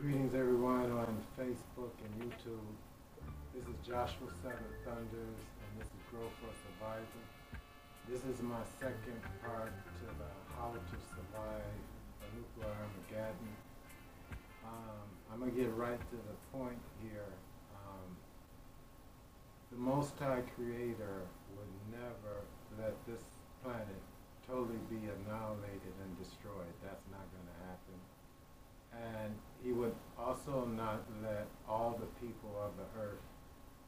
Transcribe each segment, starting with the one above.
Greetings everyone on Facebook and YouTube. This is Joshua Seven Thunders and this is Grow for. This is my second part to the How to Survive a Nuclear Armageddon. Um, I'm going to get right to the point here. Um, the Most High Creator would never let this planet totally be annihilated and destroyed. That's not happen. And he would also not let all the people of the earth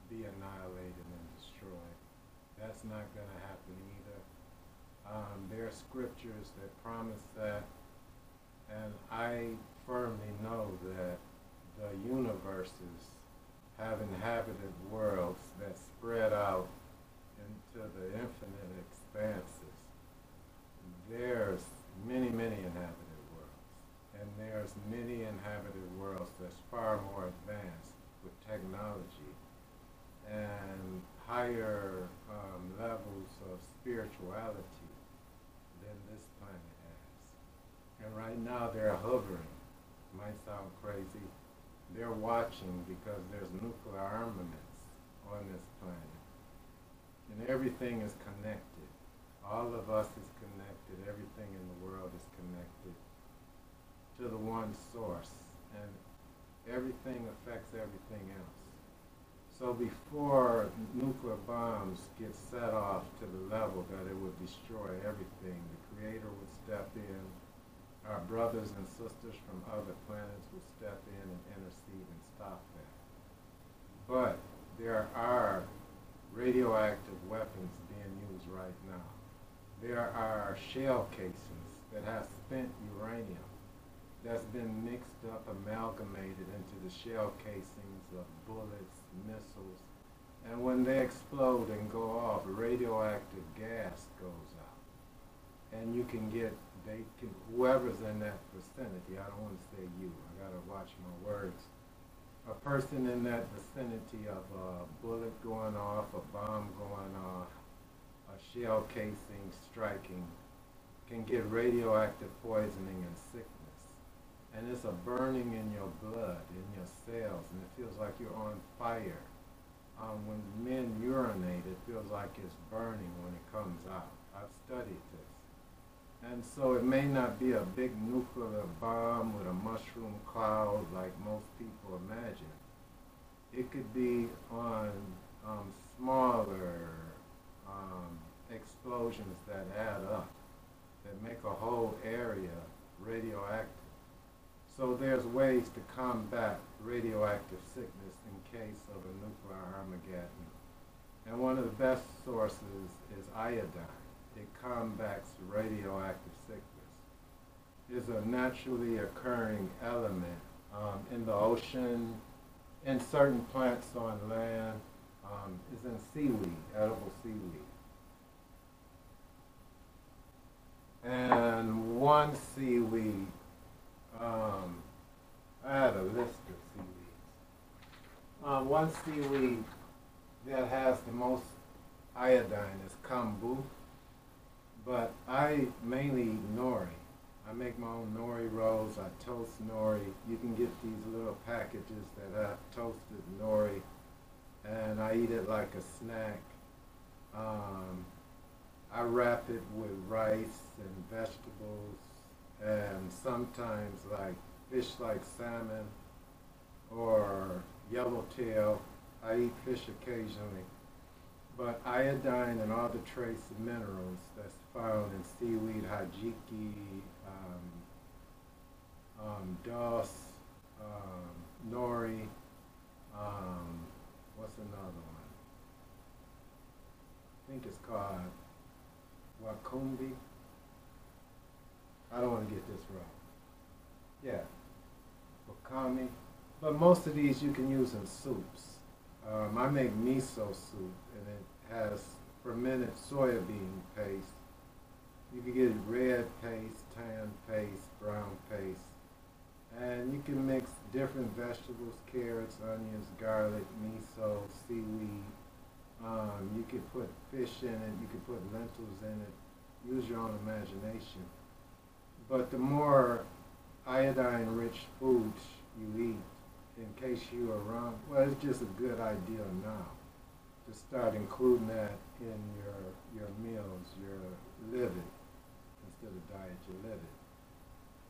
be annihilated and destroyed. That's not going to happen either. Um, there are scriptures that promise that, and I firmly know that the universes have inhabited worlds that spread out into the infinite expanses. There's many, many inhabited worlds, and there's many inhabited worlds that's far more advanced with technology and higher um, levels of spirituality than this planet has. And right now they're hovering. Might sound crazy. They're watching because there's nuclear armaments on this planet. And everything is connected. All of us is connected. Everything in the world is connected to the one source. And everything affects everything else. So before nuclear bombs get set off to the level that it would destroy everything, the Creator would step in, our brothers and sisters from other planets would step in and intercede and stop that. But there are radioactive weapons being used right now. There are shell casings that have spent uranium that's been mixed up, amalgamated into the shell casings of bullets, missiles, and when they explode and go off, radioactive gas goes out. And you can get, they can, whoever's in that vicinity, I don't want to say you, I gotta watch my words. A person in that vicinity of a bullet going off, a bomb going off, a shell casing striking, can get radioactive poisoning and sickness and it's a burning in your blood, in your cells, and it feels like you're on fire. Um, when men urinate, it feels like it's burning when it comes out. I've studied this. And so it may not be a big nuclear bomb with a mushroom cloud like most people imagine. It could be on um, smaller um, explosions that add up, that make a whole area radioactive. So there's ways to combat radioactive sickness in case of a nuclear Armageddon. And one of the best sources is iodine. It combats radioactive sickness. It's a naturally occurring element um, in the ocean, in certain plants on land, um, is in seaweed, edible seaweed. And one seaweed um, I had a list of seaweeds. Um, one seaweed that has the most iodine is kombu, but I mainly eat nori. I make my own nori rolls. I toast nori. You can get these little packages that have toasted nori, and I eat it like a snack. Um, I wrap it with rice and vegetables and sometimes like fish like salmon or yellowtail. I eat fish occasionally. But iodine and all the trace minerals that's found in seaweed, hijiki, um, um, dulse, um, nori, um, what's another one? I think it's called wakumbi. I don't want to get this wrong. Yeah, wakame. But most of these you can use in soups. Um, I make miso soup, and it has fermented soybean paste. You can get red paste, tan paste, brown paste. And you can mix different vegetables, carrots, onions, garlic, miso, seaweed. Um, you can put fish in it. You can put lentils in it. Use your own imagination. But the more iodine-rich foods you eat in case you are wrong, Well, it's just a good idea now to start including that in your your meals, your living, instead of diet, your living.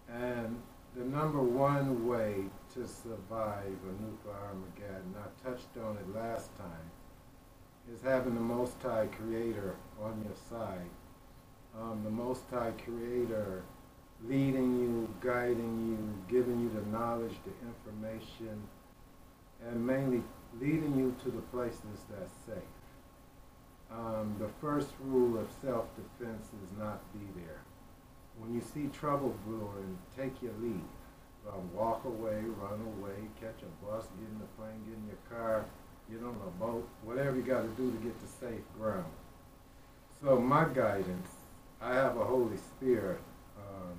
And the number one way to survive a nuclear Armageddon, I touched on it last time, is having the Most High Creator on your side. Um, the Most High Creator leading you, guiding you, giving you the knowledge, the information, and mainly leading you to the places that's safe. Um, the first rule of self-defense is not be there. When you see trouble brewing, take your leave. Um, walk away, run away, catch a bus, get in the plane, get in your car, get on a boat, whatever you got to do to get to safe ground. So my guidance, I have a Holy Spirit, um,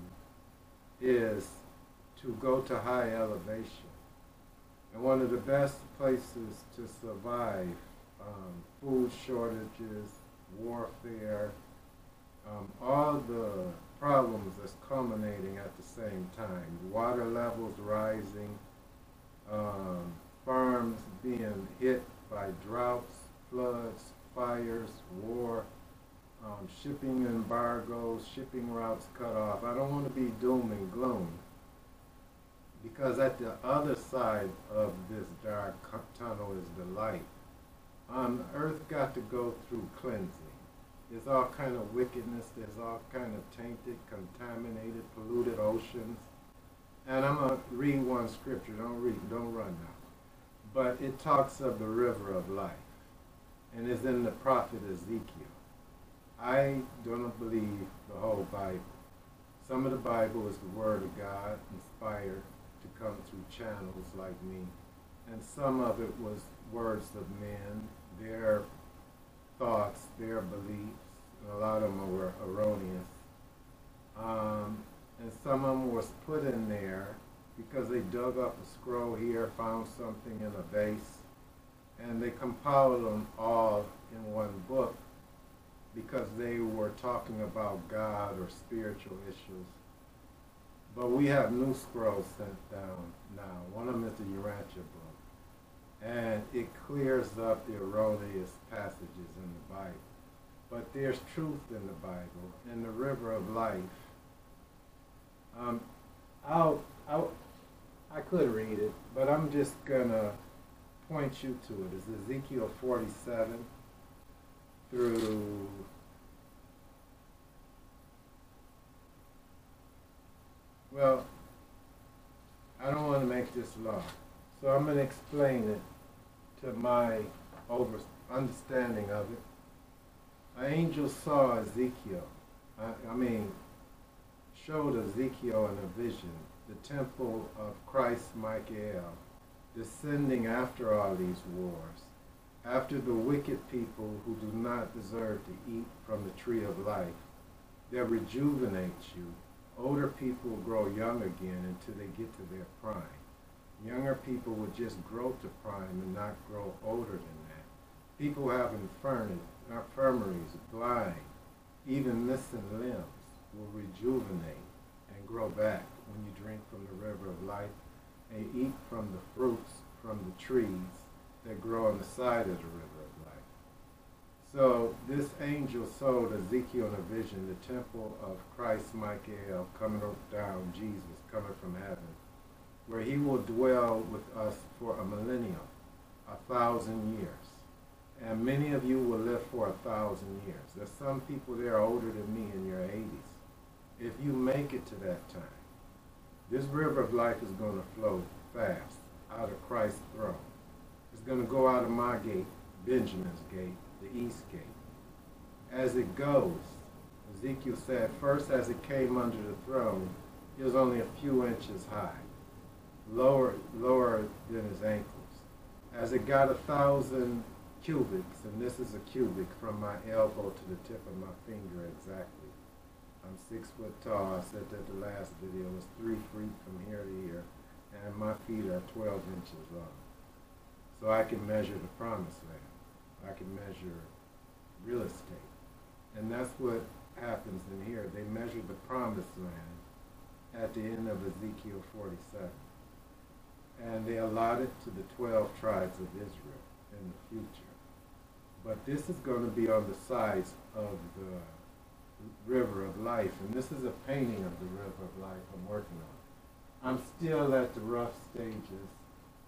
is to go to high elevation. And one of the best places to survive um, food shortages, warfare, um, all the problems that's culminating at the same time. Water levels rising, um, farms being hit by droughts, floods, fires, war, um, shipping embargoes, shipping routes cut off. I don't want to be doom and gloom because at the other side of this dark tunnel is the light. Um, earth got to go through cleansing. There's all kind of wickedness. There's all kind of tainted, contaminated, polluted oceans. And I'm gonna read one scripture. Don't read. Don't run now. But it talks of the river of life, and it's in the prophet Ezekiel. I don't believe the whole Bible. Some of the Bible is the Word of God, inspired to come through channels like me, and some of it was words of men, their thoughts, their beliefs, and a lot of them were erroneous. Um, and some of them was put in there because they dug up a scroll here, found something in a vase, and they compiled them all in one book because they were talking about God or spiritual issues. But we have new scrolls sent down now. One of them is the Urantia book. And it clears up the erroneous passages in the Bible. But there's truth in the Bible, in the river of life. Um, I'll, I'll, I could read it, but I'm just going to point you to it. It's Ezekiel 47 through well, I don't want to make this long, so I'm going to explain it to my over understanding of it. An angel saw Ezekiel. I, I mean, showed Ezekiel in a vision the temple of Christ Michael descending after all these wars after the wicked people who do not deserve to eat from the tree of life, that rejuvenates you. Older people grow young again until they get to their prime. Younger people will just grow to prime and not grow older than that. People have infirmaries, blind, even missing limbs will rejuvenate and grow back when you drink from the river of life and eat from the fruits from the trees that grow on the side of the river of life. So this angel saw Ezekiel in a vision the temple of Christ Michael coming down, Jesus coming from heaven, where he will dwell with us for a millennium, a thousand years. And many of you will live for a thousand years. There's some people there older than me in your 80s. If you make it to that time, this river of life is going to flow fast out of Christ's throne is going to go out of my gate, Benjamin's gate, the east gate. As it goes, Ezekiel said, first as it came under the throne, it was only a few inches high, lower, lower than his ankles. As it got a thousand cubits, and this is a cubit from my elbow to the tip of my finger exactly. I'm six foot tall. I said that the last video was three feet from here to here, and my feet are 12 inches long. So I can measure the promised land. I can measure real estate. And that's what happens in here. They measure the promised land at the end of Ezekiel 47. and they allot it to the 12 tribes of Israel in the future. But this is going to be on the sides of the river of life, and this is a painting of the river of life I'm working on. I'm still at the rough stages,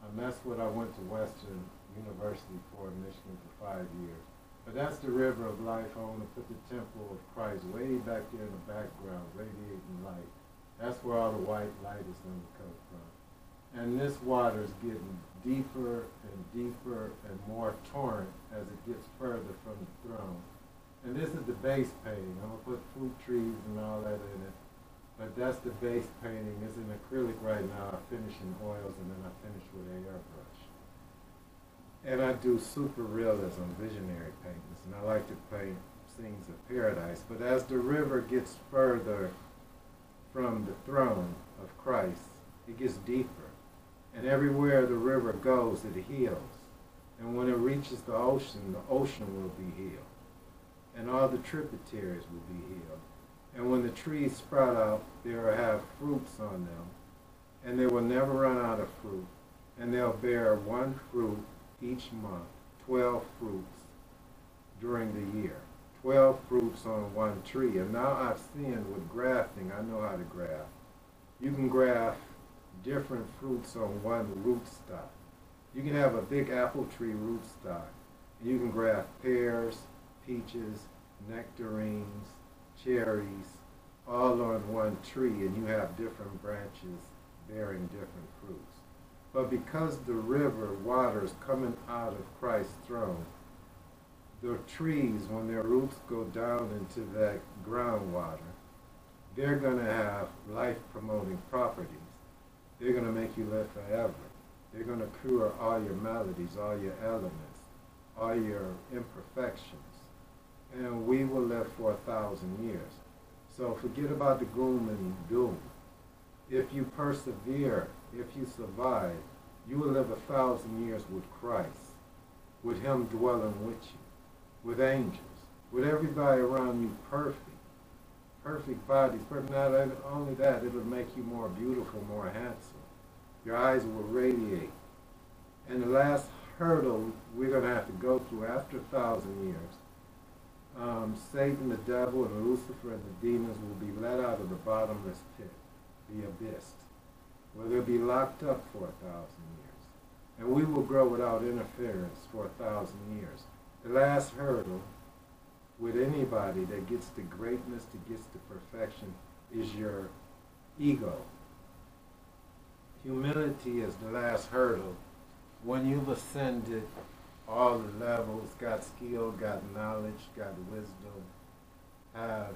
and that's what I went to Western University for in Michigan for five years. But that's the river of life. I want to put the temple of Christ way back there in the background, radiating light. That's where all the white light is going to come from. And this water is getting deeper and deeper and more torrent as it gets further from the throne. And this is the base painting. I'm going to put fruit trees and all that in it. But that's the base painting. It's in acrylic right now. I finish in oils and then I finish with airbrush. And I do super realism, visionary paintings, and I like to paint scenes of paradise. But as the river gets further from the throne of Christ, it gets deeper. And everywhere the river goes, it heals. And when it reaches the ocean, the ocean will be healed. And all the tributaries will be healed. And when the trees sprout out, they will have fruits on them. And they will never run out of fruit. And they'll bear one fruit each month, 12 fruits during the year. 12 fruits on one tree. And now I've seen with grafting, I know how to graft. You can graft different fruits on one rootstock. You can have a big apple tree rootstock. And you can graft pears, peaches, nectarines, cherries, all on one tree, and you have different branches bearing different fruits. But because the river water is coming out of Christ's throne, the trees, when their roots go down into that groundwater, they're going to have life-promoting properties. They're going to make you live forever. They're going to cure all your maladies, all your elements, all your imperfections. And we will live for a thousand years. So forget about the gloom and doom. If you persevere if you survive, you will live a thousand years with Christ, with him dwelling with you, with angels, with everybody around you perfect. Perfect bodies, perfect. Not only that, it'll make you more beautiful, more handsome. Your eyes will radiate. And the last hurdle we're going to have to go through after a thousand years, um, Satan, the devil, and Lucifer and the demons will be let out of the bottomless pit, the abyss where they'll be locked up for a thousand years. And we will grow without interference for a thousand years. The last hurdle with anybody that gets to greatness, that gets to perfection, is your ego. Humility is the last hurdle. When you've ascended all the levels, got skill, got knowledge, got wisdom, have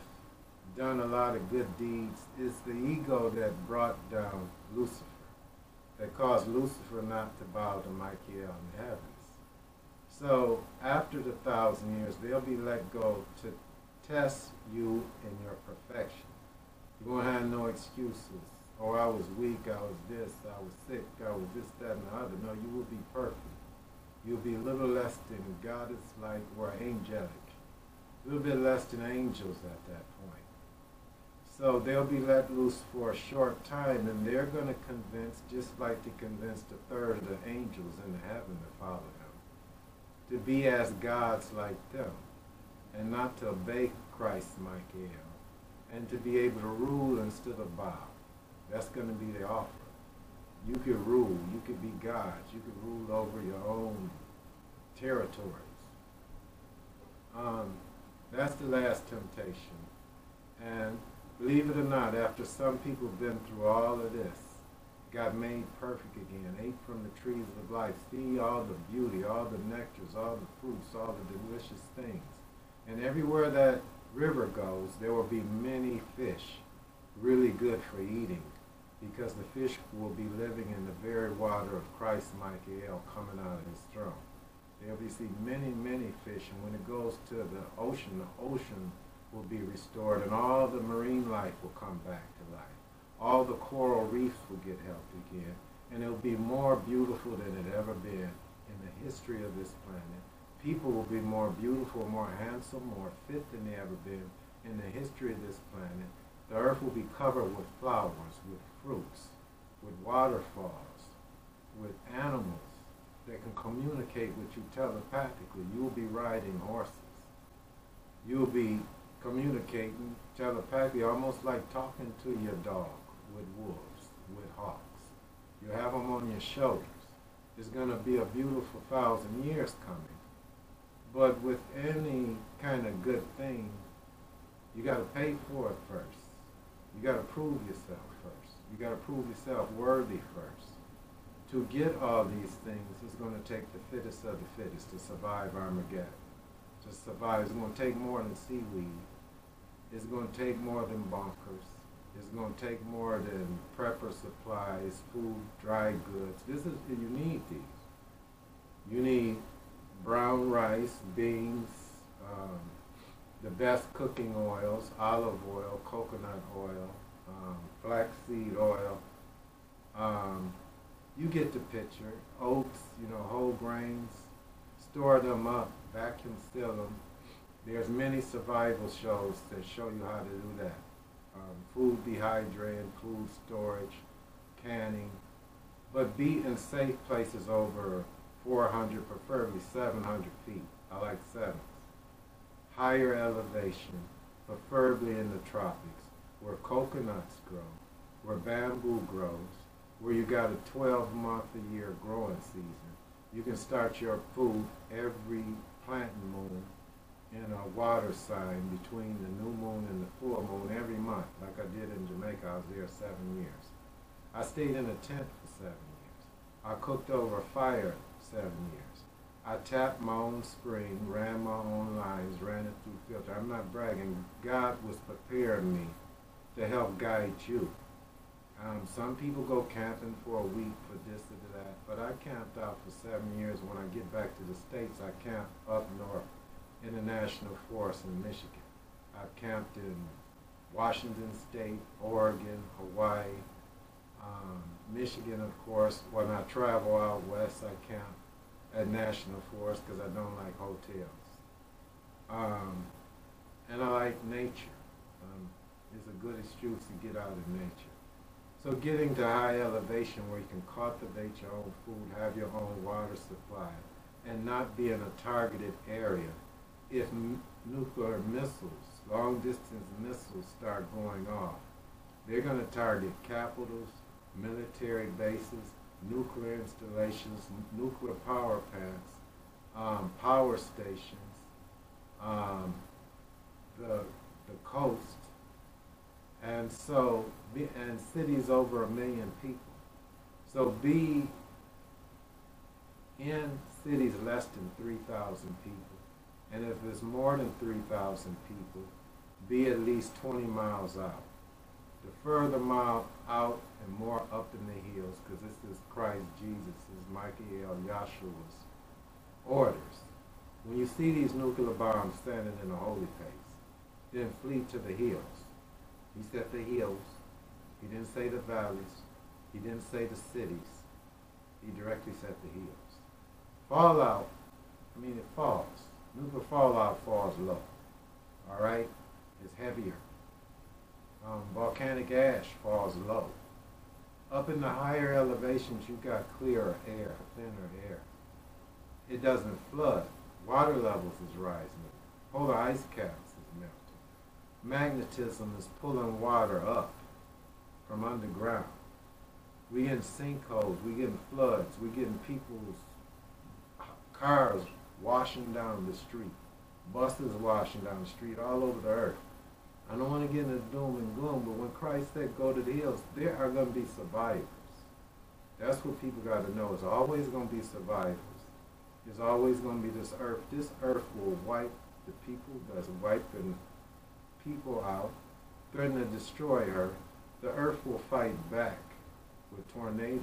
done a lot of good deeds, it's the ego that brought down Lucifer, that caused Lucifer not to bow to Michael in the heavens. So after the thousand years, they'll be let go to test you in your perfection. You won't have no excuses. Oh, I was weak, I was this, I was sick, I was this, that, and the other. No, you will be perfect. You'll be a little less than God is like, or angelic. A little bit less than angels at that point. So they'll be let loose for a short time, and they're going to convince, just like they convinced a third of the angels in heaven to follow them, to be as gods like them, and not to obey Christ, Michael, and to be able to rule instead of bow. That's going to be the offer. You could rule. You could be gods. You could rule over your own territories. Um, that's the last temptation. And Believe it or not, after some people have been through all of this, got made perfect again, ate from the trees of life, see all the beauty, all the nectars, all the fruits, all the delicious things. And everywhere that river goes, there will be many fish, really good for eating, because the fish will be living in the very water of Christ Michael coming out of his throne. There will be see many, many fish, and when it goes to the ocean, the ocean will be restored and all the marine life will come back to life. All the coral reefs will get helped again and it'll be more beautiful than it ever been in the history of this planet. People will be more beautiful, more handsome, more fit than they ever been in the history of this planet. The earth will be covered with flowers, with fruits, with waterfalls, with animals that can communicate with you telepathically. You'll be riding horses. You'll be communicating telepathically, almost like talking to your dog with wolves, with hawks. You have them on your shoulders. It's going to be a beautiful thousand years coming. But with any kind of good thing, you got to pay for it first. You got to prove yourself first. You got to prove yourself worthy first. To get all these things, it's going to take the fittest of the fittest to survive Armageddon. To survive, it's going to take more than seaweed. It's going to take more than bunkers. It's going to take more than prepper supplies, food, dry goods. This is you need these. You need brown rice, beans, um, the best cooking oils, olive oil, coconut oil, um, flaxseed oil. Um, you get the picture. Oats, you know, whole grains. Store them up, vacuum seal them. There's many survival shows that show you how to do that. Um, food dehydrating, food storage, canning. But be in safe places over 400, preferably 700 feet. I like sevens. Higher elevation, preferably in the tropics, where coconuts grow, where bamboo grows, where you got a 12 month a year growing season. You can start your food every planting moon in a water sign between the new moon and the full moon every month, like I did in Jamaica. I was there seven years. I stayed in a tent for seven years. I cooked over fire seven years. I tapped my own spring, ran my own lines, ran it through filter. I'm not bragging. God was preparing me to help guide you. Um, some people go camping for a week for this or that, but I camped out for seven years. When I get back to the States, I camp up north in the National Forest in Michigan. I've camped in Washington State, Oregon, Hawaii, um, Michigan, of course. When I travel out west, I camp at National Forest because I don't like hotels. Um, and I like nature. Um, it's a good excuse to get out in nature. So getting to high elevation where you can cultivate your own food, have your own water supply, and not be in a targeted area if nuclear missiles, long distance missiles start going off, they're going to target capitals, military bases, nuclear installations, nuclear power plants, um, power stations, um, the, the coast, and so, and cities over a million people. So be in cities less than 3,000 people and if it's more than 3,000 people, be at least 20 miles out. The further mile out and more up in the hills, because this is Christ Jesus, is Michael Yahshua's orders. When you see these nuclear bombs standing in the holy place, then flee to the hills. He said the hills. He didn't say the valleys. He didn't say the cities. He directly said the hills. Fallout, I mean it falls. Nuclear fallout falls low. All right? It's heavier. Um, volcanic ash falls low. Up in the higher elevations, you've got clearer air, thinner air. It doesn't flood. Water levels is rising. Polar ice caps is melting. Magnetism is pulling water up from underground. We getting sinkholes, we getting floods, we getting people's cars washing down the street, buses washing down the street all over the earth. I don't want to get into doom and gloom, but when Christ said go to the hills, there are going to be survivors. That's what people got to know. It's always going to be survivors. It's always going to be this earth. This earth will wipe the people that's wiping people out, threaten to destroy her. The earth will fight back with tornadoes,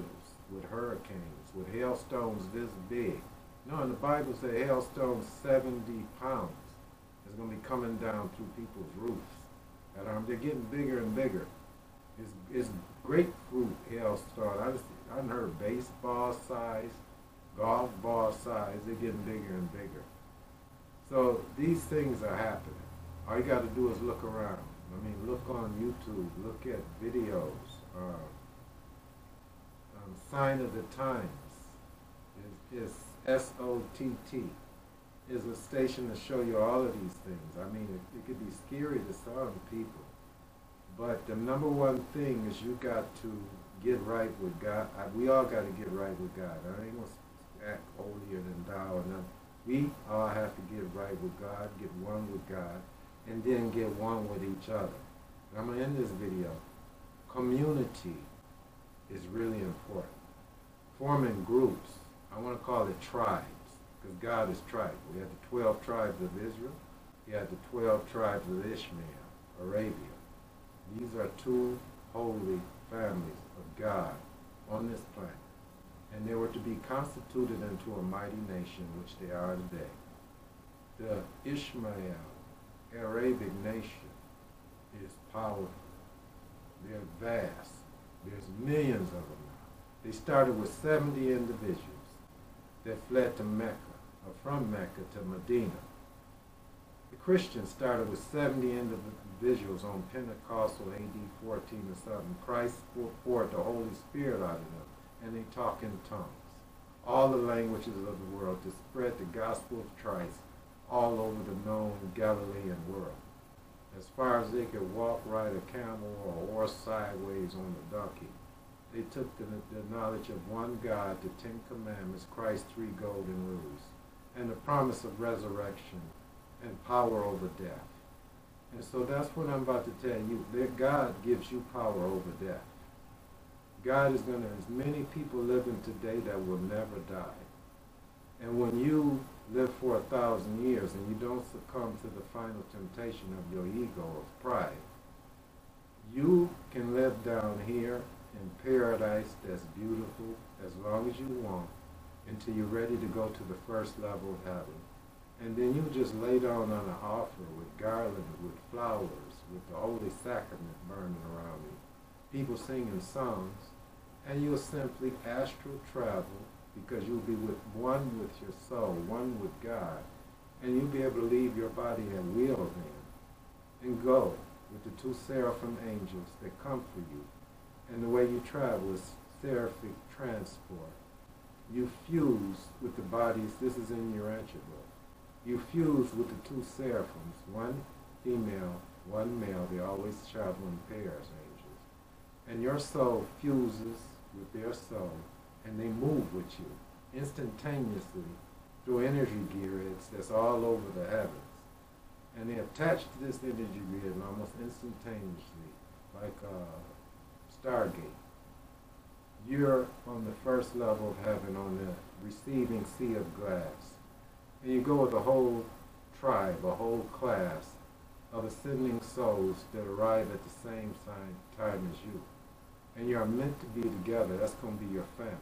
with hurricanes, with hailstones this big. No, in the Bible says hailstones 70 pounds is going to be coming down through people's roofs. And um, they're getting bigger and bigger. It's, it's grapefruit hailstone. I just I heard baseball size, golf ball size. They're getting bigger and bigger. So these things are happening. All you got to do is look around. I mean, look on YouTube. Look at videos. Uh, um, sign of the times is, is S-O-T-T. Is a station to show you all of these things. I mean, it, it could be scary to some people, but the number one thing is you got to get right with God. I, we all got to get right with God. I ain't gonna act holier than thou or nothing. We all have to get right with God, get one with God, and then get one with each other. And I'm gonna end this video. Community is really important. Forming groups. I want to call it tribes, because God is tribal. We have the 12 tribes of Israel. We have the 12 tribes of Ishmael, Arabia. These are two holy families of God on this planet. And they were to be constituted into a mighty nation, which they are today. The Ishmael Arabic nation is powerful. They're vast. There's millions of them now. They started with 70 individuals that fled to Mecca, or from Mecca to Medina. The Christians started with 70 individuals on Pentecostal AD 14 or something. Christ poured the Holy Spirit out of them, and they talk in tongues. All the languages of the world to spread the gospel of Christ all over the known Galilean world. As far as they could walk, ride a camel, or horse sideways on a donkey, they took the, the knowledge of one God, the Ten Commandments, Christ's three golden rules, and the promise of resurrection and power over death. And so that's what I'm about to tell you. That God gives you power over death. God is going to, as many people living today that will never die. And when you live for a thousand years and you don't succumb to the final temptation of your ego of pride, you can live down here in paradise that's beautiful as long as you want until you're ready to go to the first level of heaven. And then you just lay down on an altar with garlands, with flowers, with the Holy Sacrament burning around you, people singing songs, and you'll simply astral travel because you'll be with one with your soul, one with God, and you'll be able to leave your body at will then and go with the two seraphim angels that come for you. And the way you travel is seraphic transport. You fuse with the bodies, this is in your book. You fuse with the two seraphims, one female, one male, they always travel in pairs, angels. And your soul fuses with their soul and they move with you instantaneously through energy grids that's all over the heavens. And they attach to this energy grid almost instantaneously, like a stargate. You're on the first level of heaven on the receiving sea of glass. And you go with a whole tribe, a whole class of ascending souls that arrive at the same time as you. And you are meant to be together. That's going to be your family.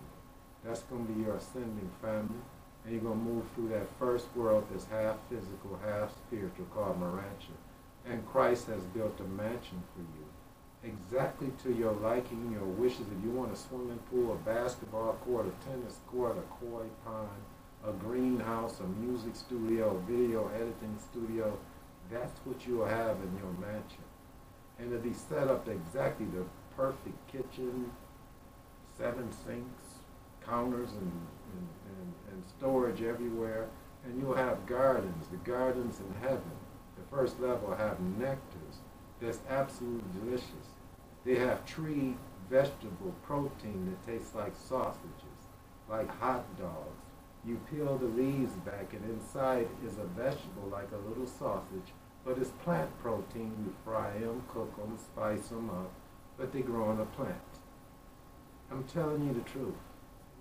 That's going to be your ascending family. And you're going to move through that first world that's half physical, half spiritual, called Morontia. And Christ has built a mansion for you, exactly to your liking, your wishes. If you want a swimming pool, a basketball court, a tennis court, a koi pond, a greenhouse, a music studio, a video editing studio, that's what you'll have in your mansion. And it'll be set up exactly the perfect kitchen, seven sinks, counters and, and, and, and storage everywhere. And you'll have gardens, the gardens in heaven. The first level have nectars that's absolutely delicious. They have tree vegetable protein that tastes like sausages, like hot dogs. You peel the leaves back and inside is a vegetable like a little sausage, but it's plant protein. You fry them, cook them, spice them up, but they grow on a plant. I'm telling you the truth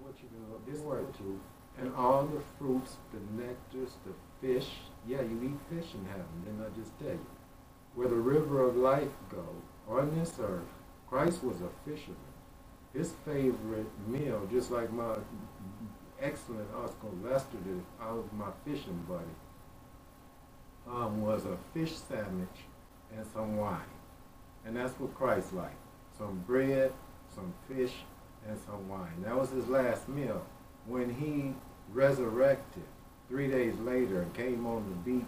what you know, this word too, and all the fruits, the nectars, the fish. Yeah, you eat fish in heaven, didn't I just tell you? Where the river of life go on this earth, Christ was a fisherman. His favorite meal, just like my excellent Oscar Lester did, I was my fishing buddy, um, was a fish sandwich and some wine. And that's what Christ liked. Some bread, some fish, and some wine. That was his last meal. When he resurrected three days later and came on the beach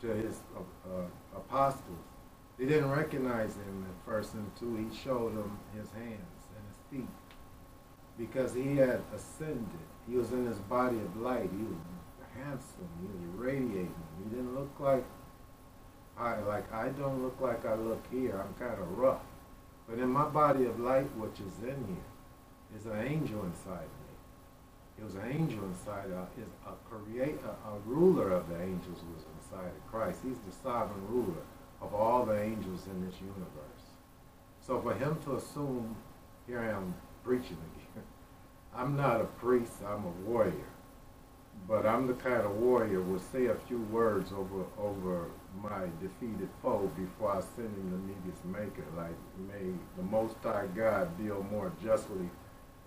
to his uh, uh, apostles, they didn't recognize him at first until he showed them his hands and his feet. because he had ascended. He was in his body of light. He was handsome. He was radiating. He didn't look like I like I don't look like I look here. I'm kind of rough. But in my body of light, which is in here, is an angel inside me. It was an angel inside. Uh, is a create a, a ruler of the angels was inside of Christ. He's the sovereign ruler of all the angels in this universe. So for him to assume, here I am preaching again. I'm not a priest. I'm a warrior but I'm the kind of warrior will say a few words over over my defeated foe before I send him to meet his maker. Like, may the Most High God deal more justly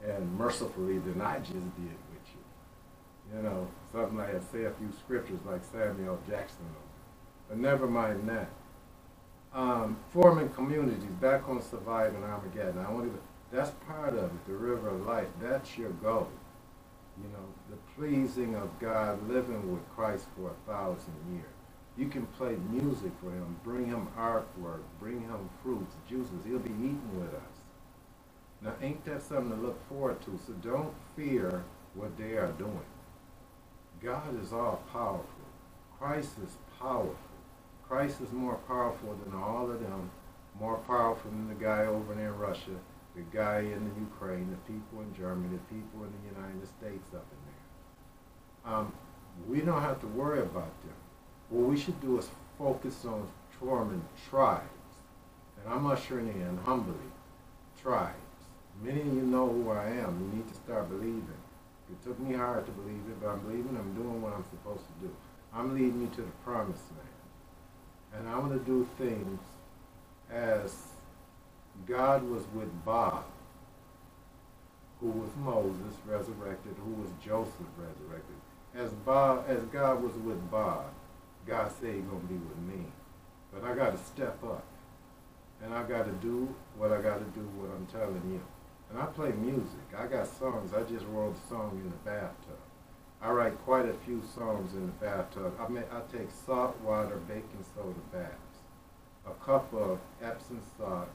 and mercifully than I just did you. Know, something like I say a few scriptures like Samuel Jackson. But never mind that. Um, forming communities, back on surviving Armageddon. I want to, that's part of it, the river of life. That's your goal. You know, the pleasing of God, living with Christ for a thousand years. You can play music for him, bring him artwork, bring him fruits, juices. He'll be eating with us. Now, ain't that something to look forward to? So don't fear what they are doing. God is all powerful. Christ is powerful. Christ is more powerful than all of them, more powerful than the guy over there in Russia, the guy in the Ukraine, the people in Germany, the people in the United States up in there. Um, we don't have to worry about them. What we should do is focus on forming tribes. And I'm ushering in humbly tribes. Many of you know who I am. You need to start believing. It took me hard to believe it, but I'm believing I'm doing what I'm supposed to do. I'm leading you to the promised land. And I'm going to do things as God was with Bob, who was Moses resurrected, who was Joseph resurrected. As Bob, as God was with Bob, God said he's gonna be with me. But I gotta step up. And I gotta do what I gotta do, what I'm telling you. And I play music. I got songs. I just wrote a song in the bathtub. I write quite a few songs in the bathtub. I mean, I take salt water, baking soda baths, a cup of Epsom salt,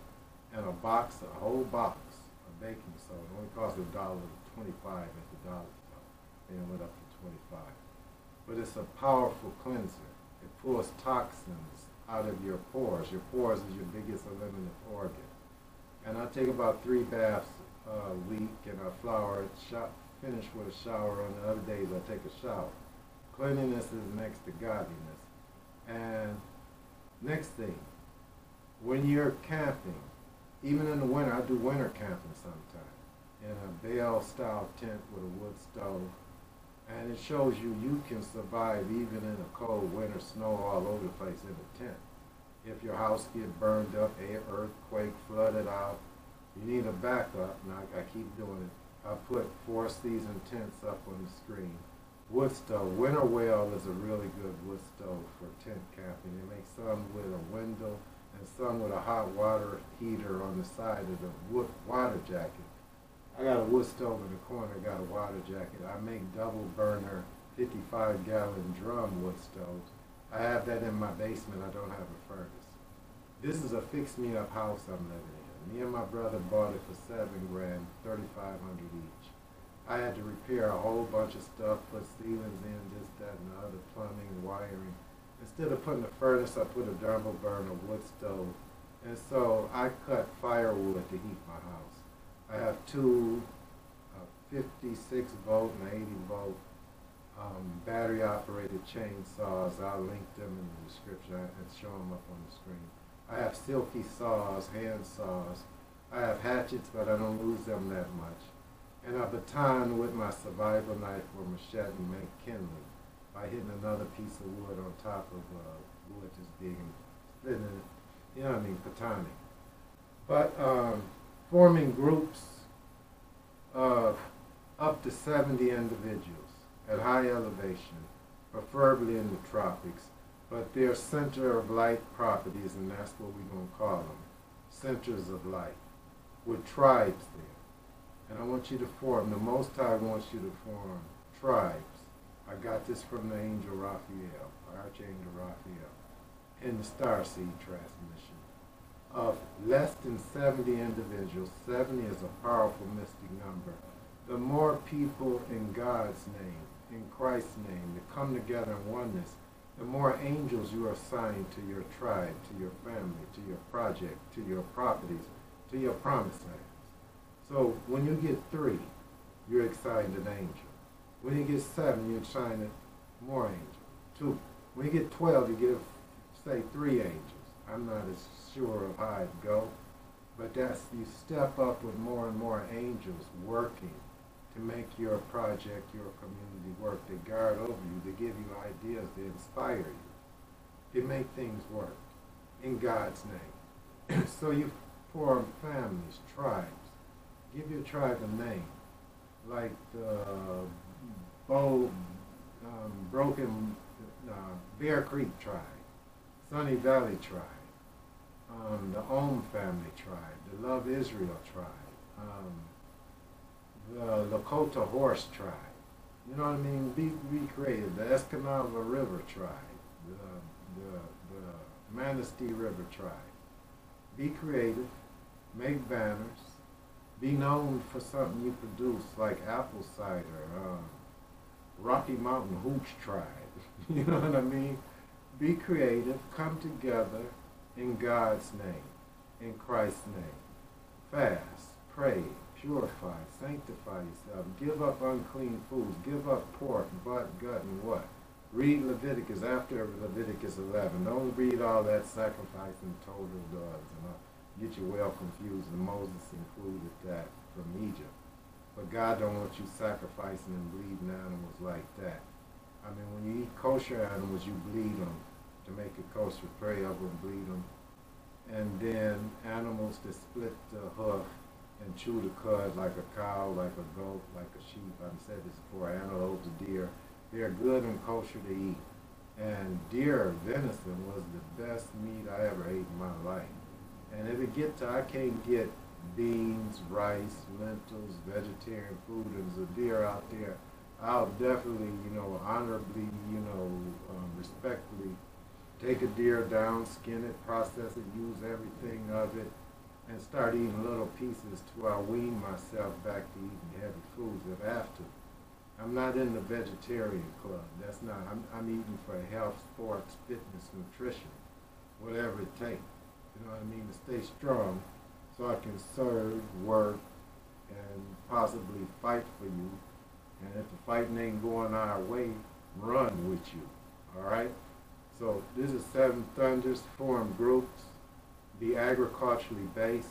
and a box, a whole box of baking soda. It only cost a dollar twenty-five at the dollar store. Then it went up to twenty-five. But it's a powerful cleanser. It pulls toxins out of your pores. Your pores is your biggest eliminative organ. And I take about three baths week, and I flower it, finish with a shower. On the other days, I take a shower. Cleanliness is next to godliness. And next thing, when you're camping, even in the winter, I do winter camping sometimes in a bale style tent with a wood stove. And it shows you you can survive even in a cold winter, snow all over the place in a tent. If your house get burned up, a earthquake, flooded out, you need a backup. And I, I keep doing it. I put four season tents up on the screen. Wood stove. Winnerwell is a really good wood stove for tent camping. It makes some with a window and some with a hot water heater on the side of the wood water jacket. I got a wood stove in the corner, got a water jacket. I make double burner 55 gallon drum wood stoves. I have that in my basement. I don't have a furnace. This is a fix me up house I'm living in. Me and my brother bought it for seven grand, 3500 each. I had to repair a whole bunch of stuff, put ceilings in, this, that, and the other, plumbing, wiring instead of putting a furnace, I put a double burner wood stove. And so I cut firewood to heat my house. I have two uh, 56 volt and 80 volt um, battery operated chainsaws. I'll link them in the description and show them up on the screen. I have silky saws, hand saws. I have hatchets, but I don't use them that much. And a baton with my survival knife or machete and make kindling by hitting another piece of wood on top of uh, wood just being splitting it, you know what I mean, platonic. But um, forming groups of up to 70 individuals at high elevation, preferably in the tropics, but they're center of light properties, and that's what we're going to call them, centers of light, with tribes there. And I want you to form, the Most High wants you to form tribes I got this from the angel Raphael, Archangel Raphael, in the Star Seed transmission. Of less than 70 individuals, 70 is a powerful mystic number. the more people in God's name, in Christ's name, that come together in oneness, the more angels you are assigned to your tribe, to your family, to your project, to your properties, to your promised lands. So when you get three, you're assigned an angel. When you get seven, you're assigned more angels. Two. When you get twelve, you get, say, three angels. I'm not as sure of how it go, but that's you step up with more and more angels working make your project, your community work. They guard over you. They give you ideas. They inspire you. They make things work in God's name. so you form families, tribes. Give your tribe a name, like the Bow, um, Broken uh, Bear Creek tribe, Sunny Valley tribe, um, the Ohm family tribe, the Love Israel tribe. Um, the Lakota horse tribe. You know what I mean? Be, creative. The Escanaba River tribe, the, the, the Manistee River tribe. Be creative. Make banners. Be known for something you produce, like apple cider, um, Rocky Mountain Hooch tribe. you know what I mean? Be creative. Come together in God's name, in Christ's name. Fast. Pray purify, sanctify yourself, give up unclean foods, give up pork, butt, gut, and what? Read Leviticus after Leviticus 11. Don't read all that sacrificing total dogs and. Get you well confused, and Moses included that from Egypt. But God don't want you sacrificing and bleeding animals like that. I mean, when you eat kosher animals, you bleed them to make it kosher. Pray over and bleed them. And then animals that split the hoof and chew the cud like a cow, like a goat, like a sheep. I've said this before, antelopes, deer. They're good and kosher to eat. And deer venison was the best meat I ever ate in my life. And if it get to, I can't get beans, rice, lentils, vegetarian food, and there's a deer out there, I'll definitely, you know, honorably, you know, um, respectfully take a deer down, skin it, process it, use everything of it, and start eating little pieces to I wean myself back to eating heavy foods if I have to. I'm not in the vegetarian club. That's not. I'm, I'm eating for health, sports, fitness, nutrition, whatever it takes. You know what I mean? To stay strong so I can serve, work, and possibly fight for you. And if the fighting ain't going our way, run with you. All right? So this is Seven Thunders, form groups be agriculturally based,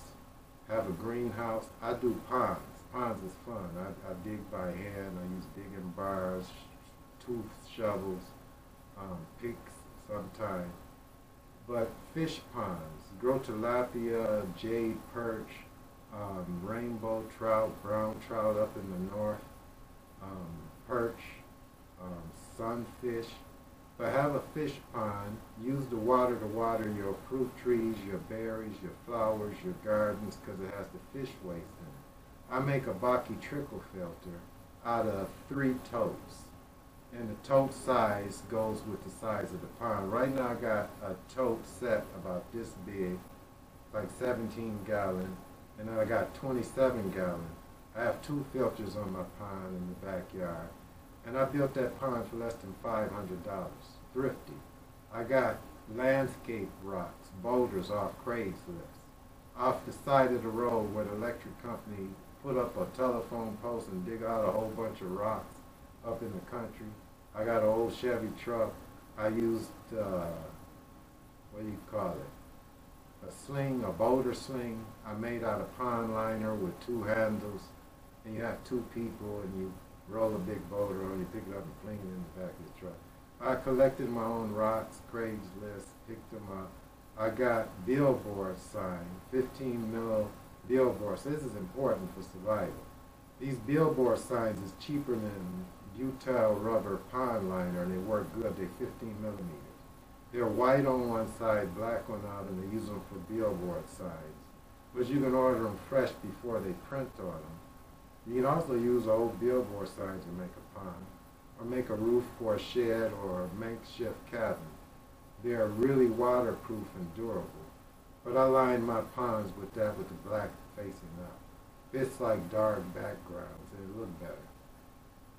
have a greenhouse. I do ponds. Ponds is fun. I, I dig by hand. I use digging bars, tooth shovels, um, picks sometimes. But fish ponds, grow tilapia, jade perch, um, rainbow trout, brown trout up in the north, um, perch, um, sunfish, but have a fish pond. Use the water to water your fruit trees, your berries, your flowers, your gardens, because it has the fish waste in it. I make a Bakki trickle filter out of three totes. And the tote size goes with the size of the pond. Right now I got a tote set about this big, like 17 gallon, and then I got 27 gallon. I have two filters on my pond in the backyard. And I built that pond for less than $500. Thrifty. I got landscape rocks, boulders off Craigslist. Off the side of the road where the electric company put up a telephone post and dig out a whole bunch of rocks up in the country. I got an old Chevy truck. I used, uh, what do you call it? A sling, a boulder sling. I made out of pond liner with two handles. And you have two people and you roll a big boulder on, you pick it up and fling it in the back of the truck. I collected my own rocks, Craigslist, picked them up. I got billboard signs, 15 mil billboards. This is important for survival. These billboard signs is cheaper than butyl rubber pond liner and they work good. They're 15 millimeters. They're white on one side, black on the other, and they use them for billboard signs. But you can order them fresh before they print on them. You can also use old billboard signs to make a pond, or make a roof for a shed or a makeshift cabin. They are really waterproof and durable. But I line my ponds with that with the black facing up. It's like dark backgrounds. It look better.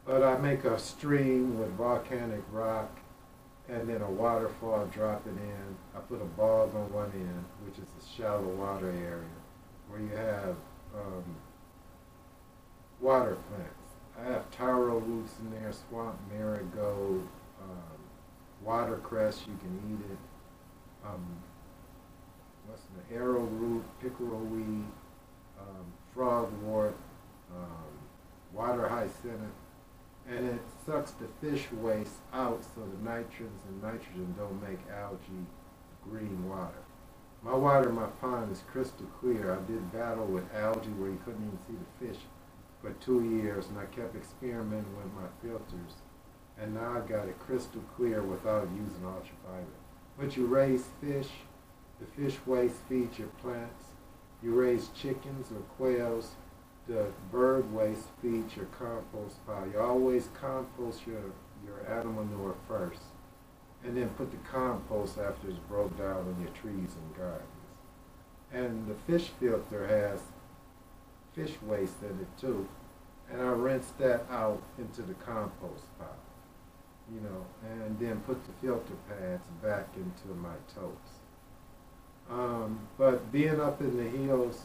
But I make a stream with volcanic rock and then a waterfall dropping in. I put a bog on one end, which is a shallow water area where you have um, water plants. I have taro roots in there, swamp marigold, um, watercress, you can eat it. Um, what's the arrowroot, pickerel weed, um, frogwort, um, water hyacinth, and it sucks the fish waste out so the nitrates and nitrogen don't make algae green water. My water in my pond is crystal clear. I did battle with algae where you couldn't even see the fish for two years, and I kept experimenting with my filters. And now I've got it crystal clear without using ultraviolet. But you raise fish, the fish waste feeds your plants. You raise chickens or quails, the bird waste feeds your compost pile. You always compost your, your animal manure first, and then put the compost after it's broke down on your trees and gardens. And the fish filter has fish waste in it too, and I rinse that out into the compost pile, you know, and then put the filter pads back into my totes. Um, but being up in the hills,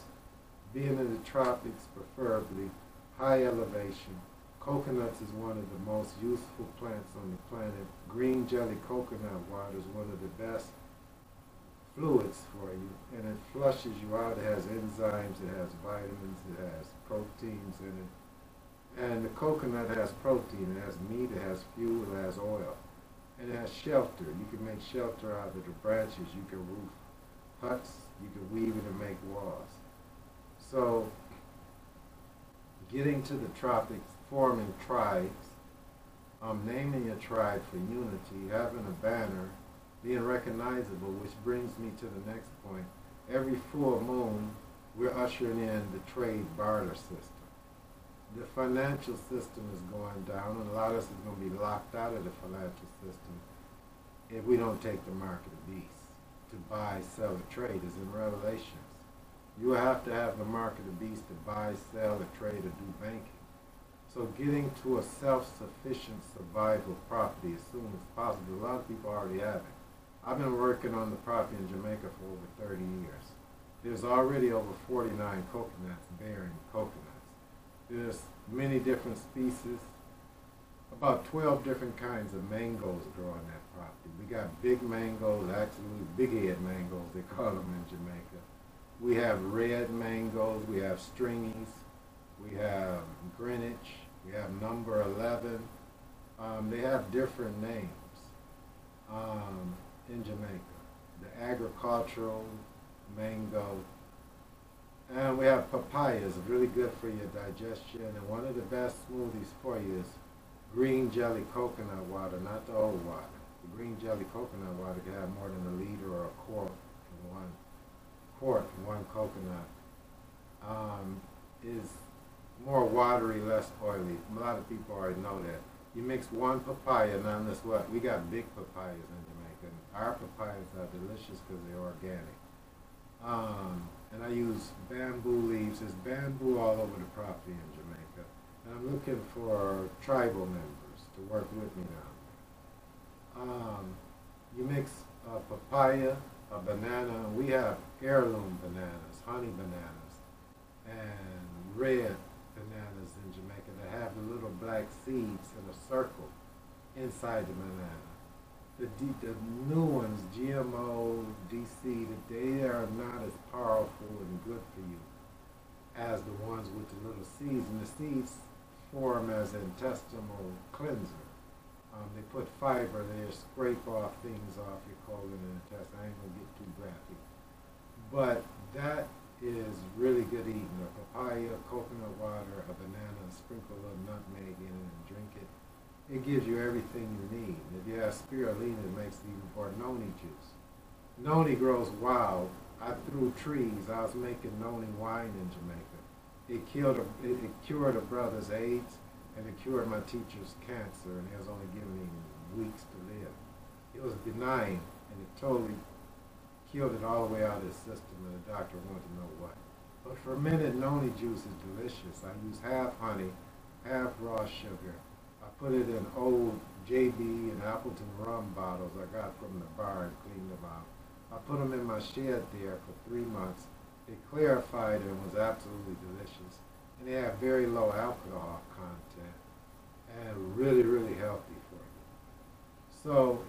being in the tropics preferably, high elevation, coconuts is one of the most useful plants on the planet. Green jelly coconut water is one of the best fluids for you, and it flushes you out. It has enzymes, it has vitamins, it has proteins in it. And the coconut has protein, it has meat, it has fuel, it has oil. And it has shelter. You can make shelter out of the branches. You can roof huts, you can weave it and make walls. So, getting to the tropics, forming tribes, um, naming a tribe for unity, having a banner, being recognizable, which brings me to the next point. Every full moon, we're ushering in the trade barter system. The financial system is going down, and a lot of us is going to be locked out of the financial system if we don't take the mark of the beast to buy, sell, or trade is in Revelations. You have to have the mark of the beast to buy, sell, or trade, or do banking. So getting to a self-sufficient survival property as soon as possible. A lot of people already have it. I've been working on the property in Jamaica for over 30 years. There's already over 49 coconuts bearing coconuts. There's many different species. About 12 different kinds of mangoes grow on that property. We got big mangoes, actually big head mangoes, they call them in Jamaica. We have red mangoes, we have stringies, we have Greenwich, we have number 11. Um, they have different names um, in Jamaica. The agricultural mango. And we have papayas, really good for your digestion. And one of the best smoothies for you is green jelly coconut water, not the old water. The green jelly coconut water can have more than a liter or a quart in one quart from one coconut. Um, is more watery, less oily. A lot of people already know that. You mix one papaya, now this what we got big papayas in. Our papayas are delicious because they're organic. Um, and I use bamboo leaves. There's bamboo all over the property in Jamaica. And I'm looking for tribal members to work with me now. Um, you mix a papaya, a banana. We have heirloom bananas, honey bananas, and red bananas in Jamaica that have the little black seeds in a circle inside the banana. The, the new ones, GMO, DC, that they are not as powerful and good for you as the ones with the little seeds. And the seeds form as intestinal cleanser. Um, they put fiber there, scrape off things off your colon and intestine. I ain't gonna get too graphic. But that is really good eating. A papaya, coconut water, a banana, sprinkle a nutmeg in it and drink it it gives you everything you need. If you have spirulina, it makes even more noni juice. Noni grows wild. I threw trees. I was making noni wine in Jamaica. It killed. A, it, it cured a brother's AIDS, and it cured my teacher's cancer, and he was only giving him weeks to live. It was benign, and it totally killed it all the way out of his system, and the doctor wanted to know what. But fermented noni juice is delicious. I use half honey, half raw sugar. Put it in old JB and Appleton rum bottles I got from the bar and cleaned them out. I put them in my shed there for three months. It clarified and was absolutely delicious. And they have very low alcohol content and really, really healthy for you. So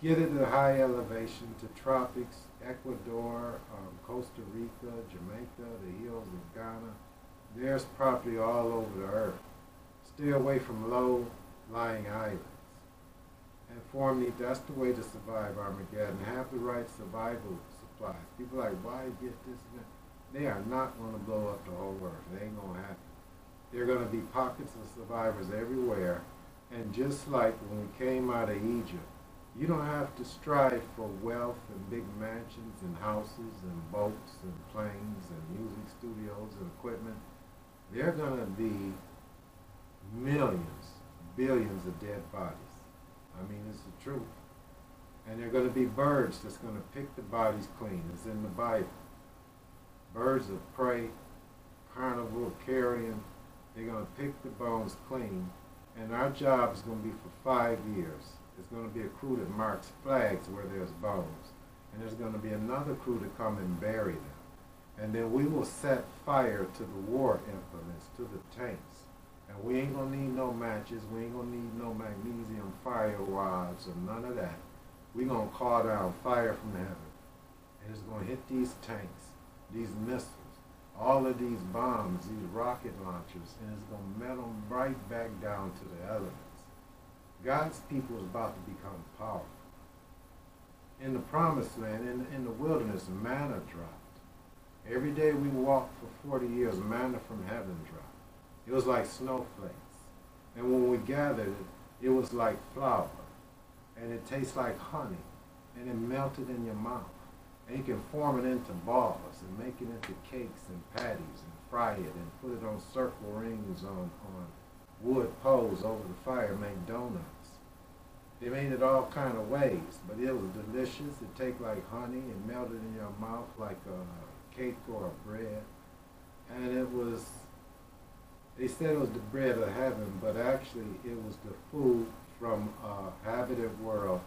get it at high elevation to tropics, Ecuador, um, Costa Rica, Jamaica, the hills of Ghana. There's property all over the earth. Stay away from low-lying islands. And for me, that's the way to survive Armageddon. Have the right survival supplies. People are like, why get this? They are not going to blow up the whole earth. It ain't going to happen. There are going to be pockets of survivors everywhere. And just like when we came out of Egypt, you don't have to strive for wealth and big mansions and houses and boats and planes and music studios and equipment. There are going to be millions, billions of dead bodies. I mean, it's the truth. And there are going to be birds that's going to pick the bodies clean. It's in the Bible. Birds of prey, carnivore, carrion, they're going to pick the bones clean. And our job is going to be for five years there's going to be a crew that marks flags where there's bones. And there's going to be another crew to come and bury them. And then we will set fire to the war implements, to the tanks. We ain't to need no matches. We ain't to need no magnesium fire rods or none of that. Going to call down fire from heaven. And it's to hit these tanks, these missiles, all of these bombs, these rocket launchers, and it's to melt them right back down to the elements. God's people is about to become powerful. In the promised land, in, in the wilderness, manna dropped. Every day we walked for 40 years, manna from heaven dropped. It was like snowflakes. And when we gathered it, it was like flour. And it tastes like honey. And it melted in your mouth. And you can form it into balls and make it into cakes and patties and fry it and put it on circle rings on, on wood poles over the fire make donuts. They made it all kind of ways, but it was delicious. It tasted like honey and melted in your mouth like a cake or a bread. And it was, they said it was the bread of heaven, but actually it was the food from a habited world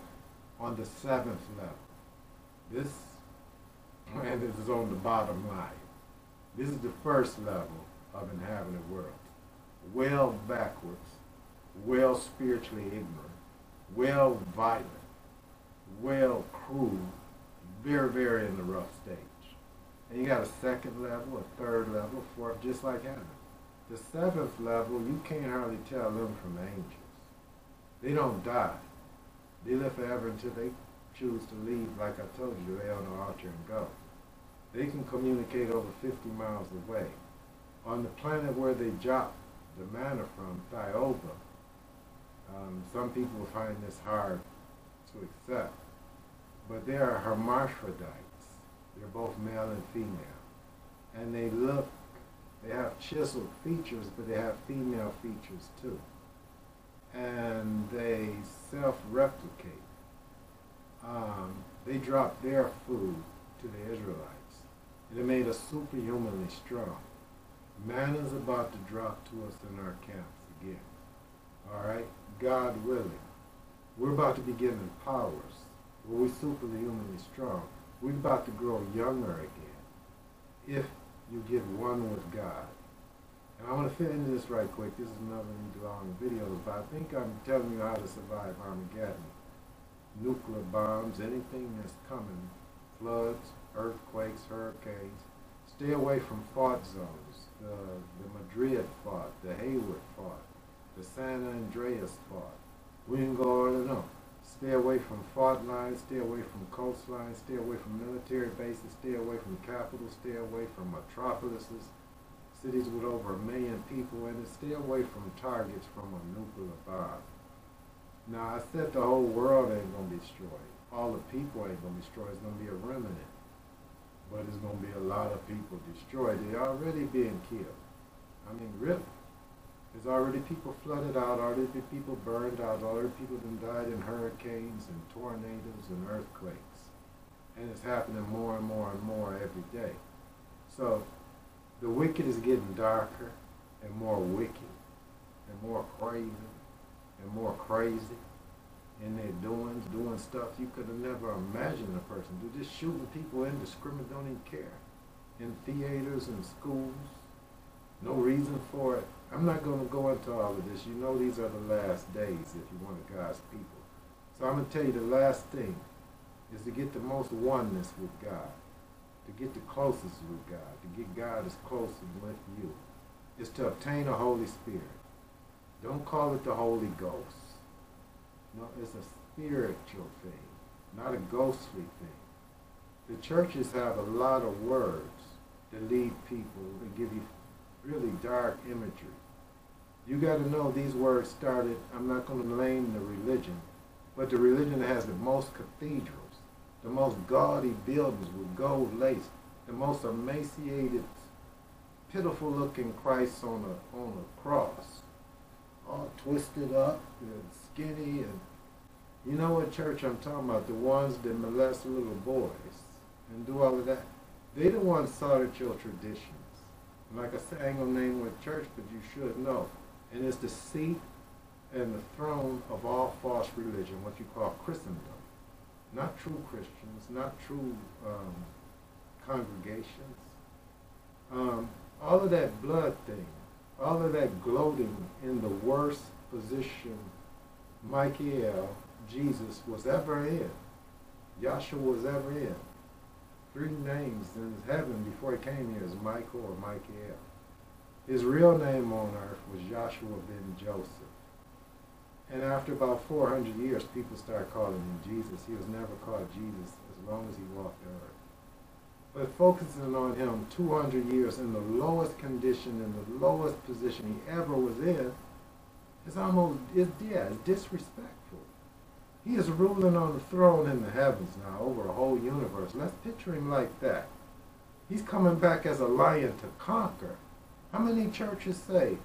on the seventh level. This planet is on the bottom line. This is the first level of inhabited world well backwards, well spiritually ignorant, well violent, well cruel, very, very in the rough stage. And you got a second level, a third level, fourth, just like heaven. The seventh level, you can't hardly tell them from angels. They don't die. They live forever until they choose to leave, like I told you, lay on the altar and go. They can communicate over 50 miles away. On the planet where they drop the manna from Thioba. Um, some people find this hard to accept, but they are hermaphrodites. They're both male and female. And they look, they have chiseled features, but they have female features too. And they self-replicate. Um, they drop their food to the Israelites. And it made us superhumanly strong. Manna's about to drop to us in our camps again. All right? God willing. We're about to be given powers where we're superhumanly strong. We're about to grow younger again if you get one with God. And I want to fit into this right quick. This is another long video, but I think I'm telling you how to survive Armageddon. Nuclear bombs, anything that's coming, floods, earthquakes, hurricanes. Stay away from fault zones the, the Madrid fault, the Hayward fault, the San Andreas fault. We can go on and on. Stay away from fault lines, stay away from coastlines, stay away from military bases, stay away from capitals, stay away from metropolises, cities with over a million people it, stay away from targets from a nuclear bomb. Now, I said the whole world ain't going to be destroyed. All the people ain't going to be destroyed. It's going to be a remnant but it's going to be a lot of people destroyed. They're already being killed. I mean, really. There's already people flooded out, already people burned out, already people have died in hurricanes and tornadoes and earthquakes. And it's happening more and more and more every day. So The wicked is getting darker and more wicked and more crazy and more crazy in their doings, doing stuff you could have never imagined a person do. Just shooting people indiscriminate, don't even care. In theaters and schools, no reason for it. I'm not going to go into all of this. You know these are the last days if you want God's people. So I'm going to tell you the last thing is to get the most oneness with God, to get the closest with God, to get God as close as with you, is to obtain a Holy Spirit. Don't call it the Holy Ghost. No, it's a spiritual thing, not a ghostly thing. The churches have a lot of words that lead people and give you really dark imagery. You got to know these words started, I'm not going to name the religion, but the religion that has the most cathedrals, the most gaudy buildings with gold lace, the most emaciated, pitiful looking Christ on a, on a cross, all twisted up and skinny. And you know what church I'm talking about? The ones that molest little boys and do all of that. They the ones started your traditions. Like I said, I ain't gonna name what church, but you should know. And it's the seat and the throne of all false religion, what you call Christendom. Not true Christians, not true um, congregations. Um, all of that blood thing, all of that gloating in the worst position Michael, Jesus, was ever in, Yahshua was ever in. Three names in heaven before he came here is Michael or Michael. His real name on earth was Joshua ben Joseph. And after about 400 years, people started calling him Jesus. He was never called Jesus as long as he walked the earth. But focusing on him 200 years in the lowest condition, in the lowest position he ever was in, is almost, is, yeah, it's disrespectful. He is ruling on the throne in the heavens now over a whole universe. Let's picture him like that. He's coming back as a lion to conquer. How many churches say,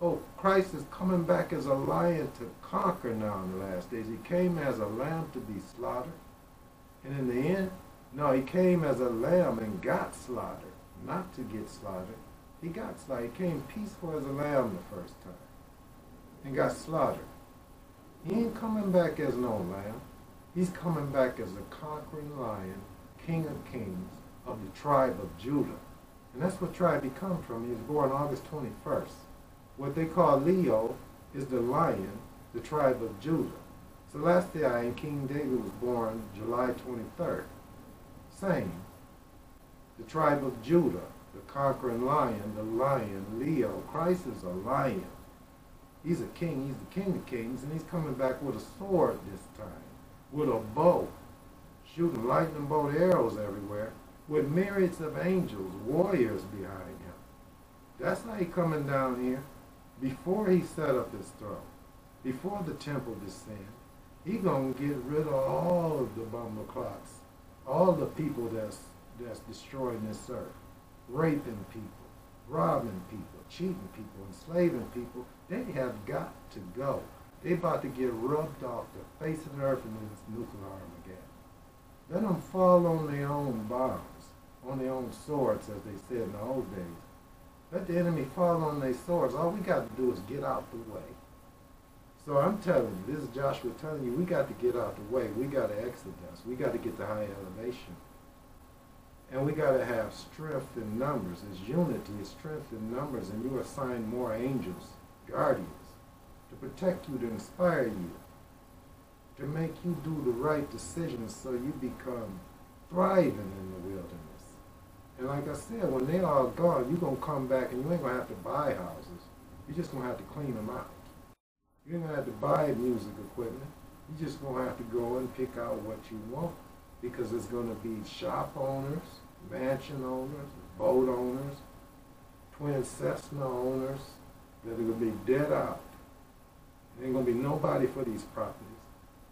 oh, Christ is coming back as a lion to conquer now in the last days? He came as a lamb to be slaughtered. And in the end, no, he came as a lamb and got slaughtered, not to get slaughtered. He got slaughtered. He came peaceful as a lamb the first time and got slaughtered. He ain't coming back as no lamb. He's coming back as a conquering lion, king of kings of the tribe of Judah. And that's what tribe come from. He was born August 21st. What they call Leo is the lion, the tribe of Judah. Celestii and King David was born July 23rd. Same. The tribe of Judah, the conquering lion, the lion, Leo. Christ is a lion. He's a king. He's the king of kings, and he's coming back with a sword this time, with a bow, shooting lightning bolt arrows everywhere, with myriads of angels, warriors behind him. That's how he coming down here. Before he set up his throne, before the temple descend, he gonna get rid of all of the bumble clocks, all the people that's that's destroying this earth, raping people, robbing people, cheating people, enslaving people. They have got to go. They about to get rubbed off the face of the earth in this nuclear Armageddon. Let them fall on their own bombs, on their own swords, as they said in the old days. Let the enemy fall on their swords. All we got to do is get out the way. So I'm telling you, this is Joshua telling you, we got to get out the way. We got to exodus. We got to get to high elevation. And we got to have strength in numbers. It's unity, it's strength in numbers. And you assign more angels, guardians, to protect you, to inspire you, to make you do the right decisions so you become thriving in the wilderness. And like I said, when they're all gone, you're going to come back and you ain't going to have to buy houses. You're just going to have to clean them out. You ain't going to have to buy music equipment. You're just going to have to go and pick out what you want because it's going to be shop owners, mansion owners, boat owners, twin Cessna owners that are going to be dead out. There ain't going to be nobody for these properties.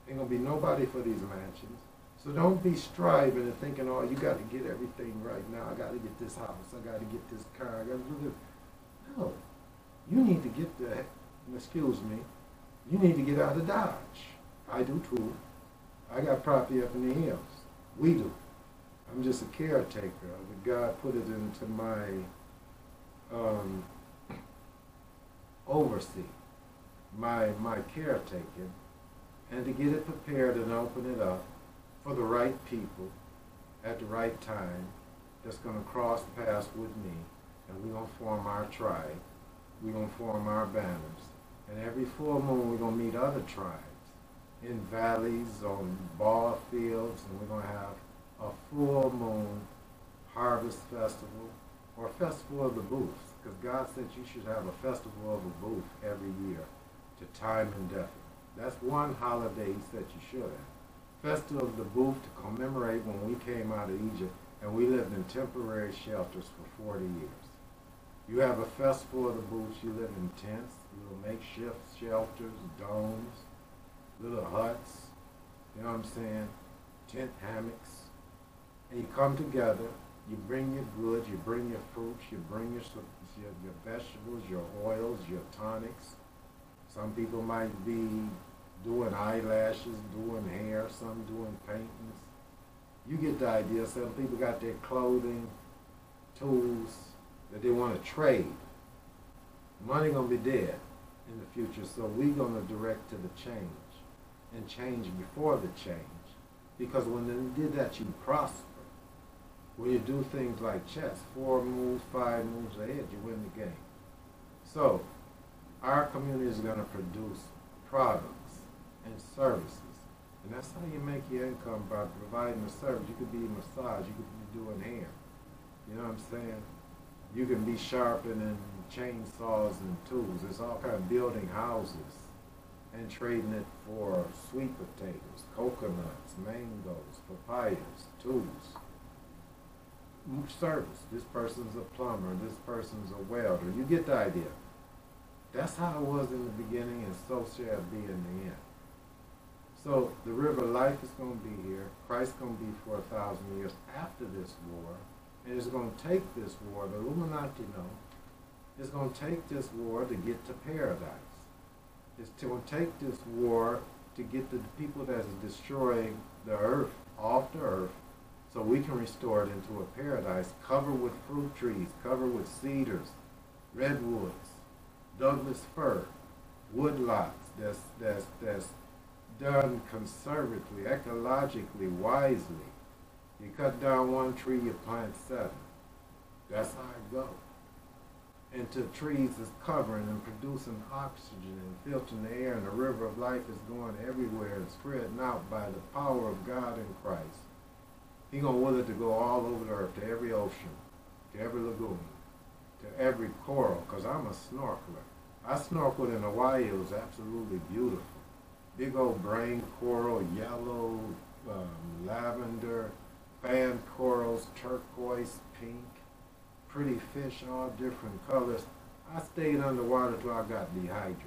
There Ain't going to be nobody for these mansions. So don't be striving and thinking, oh, you got to get everything right now. I got to get this house. I got to get this car. I got to do this. No. You need to get the, excuse me, you need to get out of Dodge. I do too. I got property up in the hills. We do. I'm just a caretaker. God put it into my um, oversee my my caretaking and to get it prepared and open it up for the right people at the right time that's going to cross paths with me. And we're going to form our tribe. We're going to form our banners. And every full moon we're going to meet other tribes in valleys on ball fields. And we're going to have a full moon harvest festival or festival of the booths. Because god said you should have a festival of a booth every year to time indefinite. That's one holiday he said you should have. Festival of the Booth to commemorate when we came out of Egypt and we lived in temporary shelters for 40 years. You have a festival of the booths, you live in tents, little makeshift shelters, domes, little huts, you know what I'm saying, tent hammocks, and you come together, you bring your goods, you bring your fruits, you bring your, your, your vegetables, your oils, your tonics, some people might be doing eyelashes, doing hair, some doing paintings. You get the idea. Some people got their clothing, tools that they want to trade. Money gonna be dead in the future, so we gonna direct to the change and change before the change. Because when you did that, you prosper. When you do things like chess, four moves, five moves ahead, you win the game. So our community is going to produce products and services. And that's how you make your income by providing a service. You could be massage, you could be doing hair. You know what I'm saying? You can be sharpening chainsaws and tools. It's all kind of building houses and trading it for sweet potatoes, coconuts, mangoes, papayas, tools. Service. This person's a plumber. This person's a welder. You get the idea. That's how it was in the beginning, and so shall it be in the end. So the river life is going to be here. Christ's going to be for a thousand years after this war. And it's going to take this war, the Illuminati know, it's going to take this war to get to paradise. It's going to take this war to get the people that is destroying the earth off the earth so we can restore it into a paradise covered with fruit trees, covered with cedars, redwoods, Douglas fir, woodlots that's, that's, that's done conservatively, ecologically, wisely. You cut down one tree, you plant seven. That's how it goes. Until trees is covering and producing oxygen and filtering the air, and the river of life is going everywhere and spreading out by the power of God in Christ. He gonna will it to go all over the earth, to every ocean, to every lagoon, to every coral, because I'm a snorkeler. I snorkeled in Hawaii. It was absolutely beautiful. Big old brain coral, yellow, um, lavender, fan corals, turquoise, pink, pretty fish, all different colors. I stayed underwater till I got dehydrated.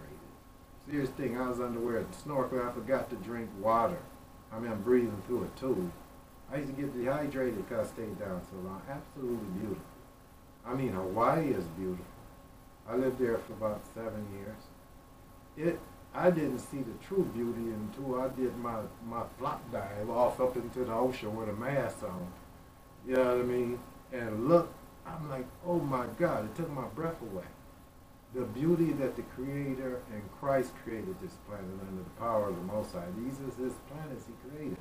Serious thing, I was underwater snorkeling. I forgot to drink water. I mean, I'm breathing through a tube. I used to get dehydrated because I stayed down so long. Absolutely beautiful. I mean, Hawaii is beautiful. I lived there for about seven years. It, I didn't see the true beauty until I did my, my flop dive off up into the ocean with a mask on. You know what I mean? And look, I'm like, oh my God, it took my breath away. The beauty that the Creator and Christ created this planet under the power of the Most High. These are His planets He created.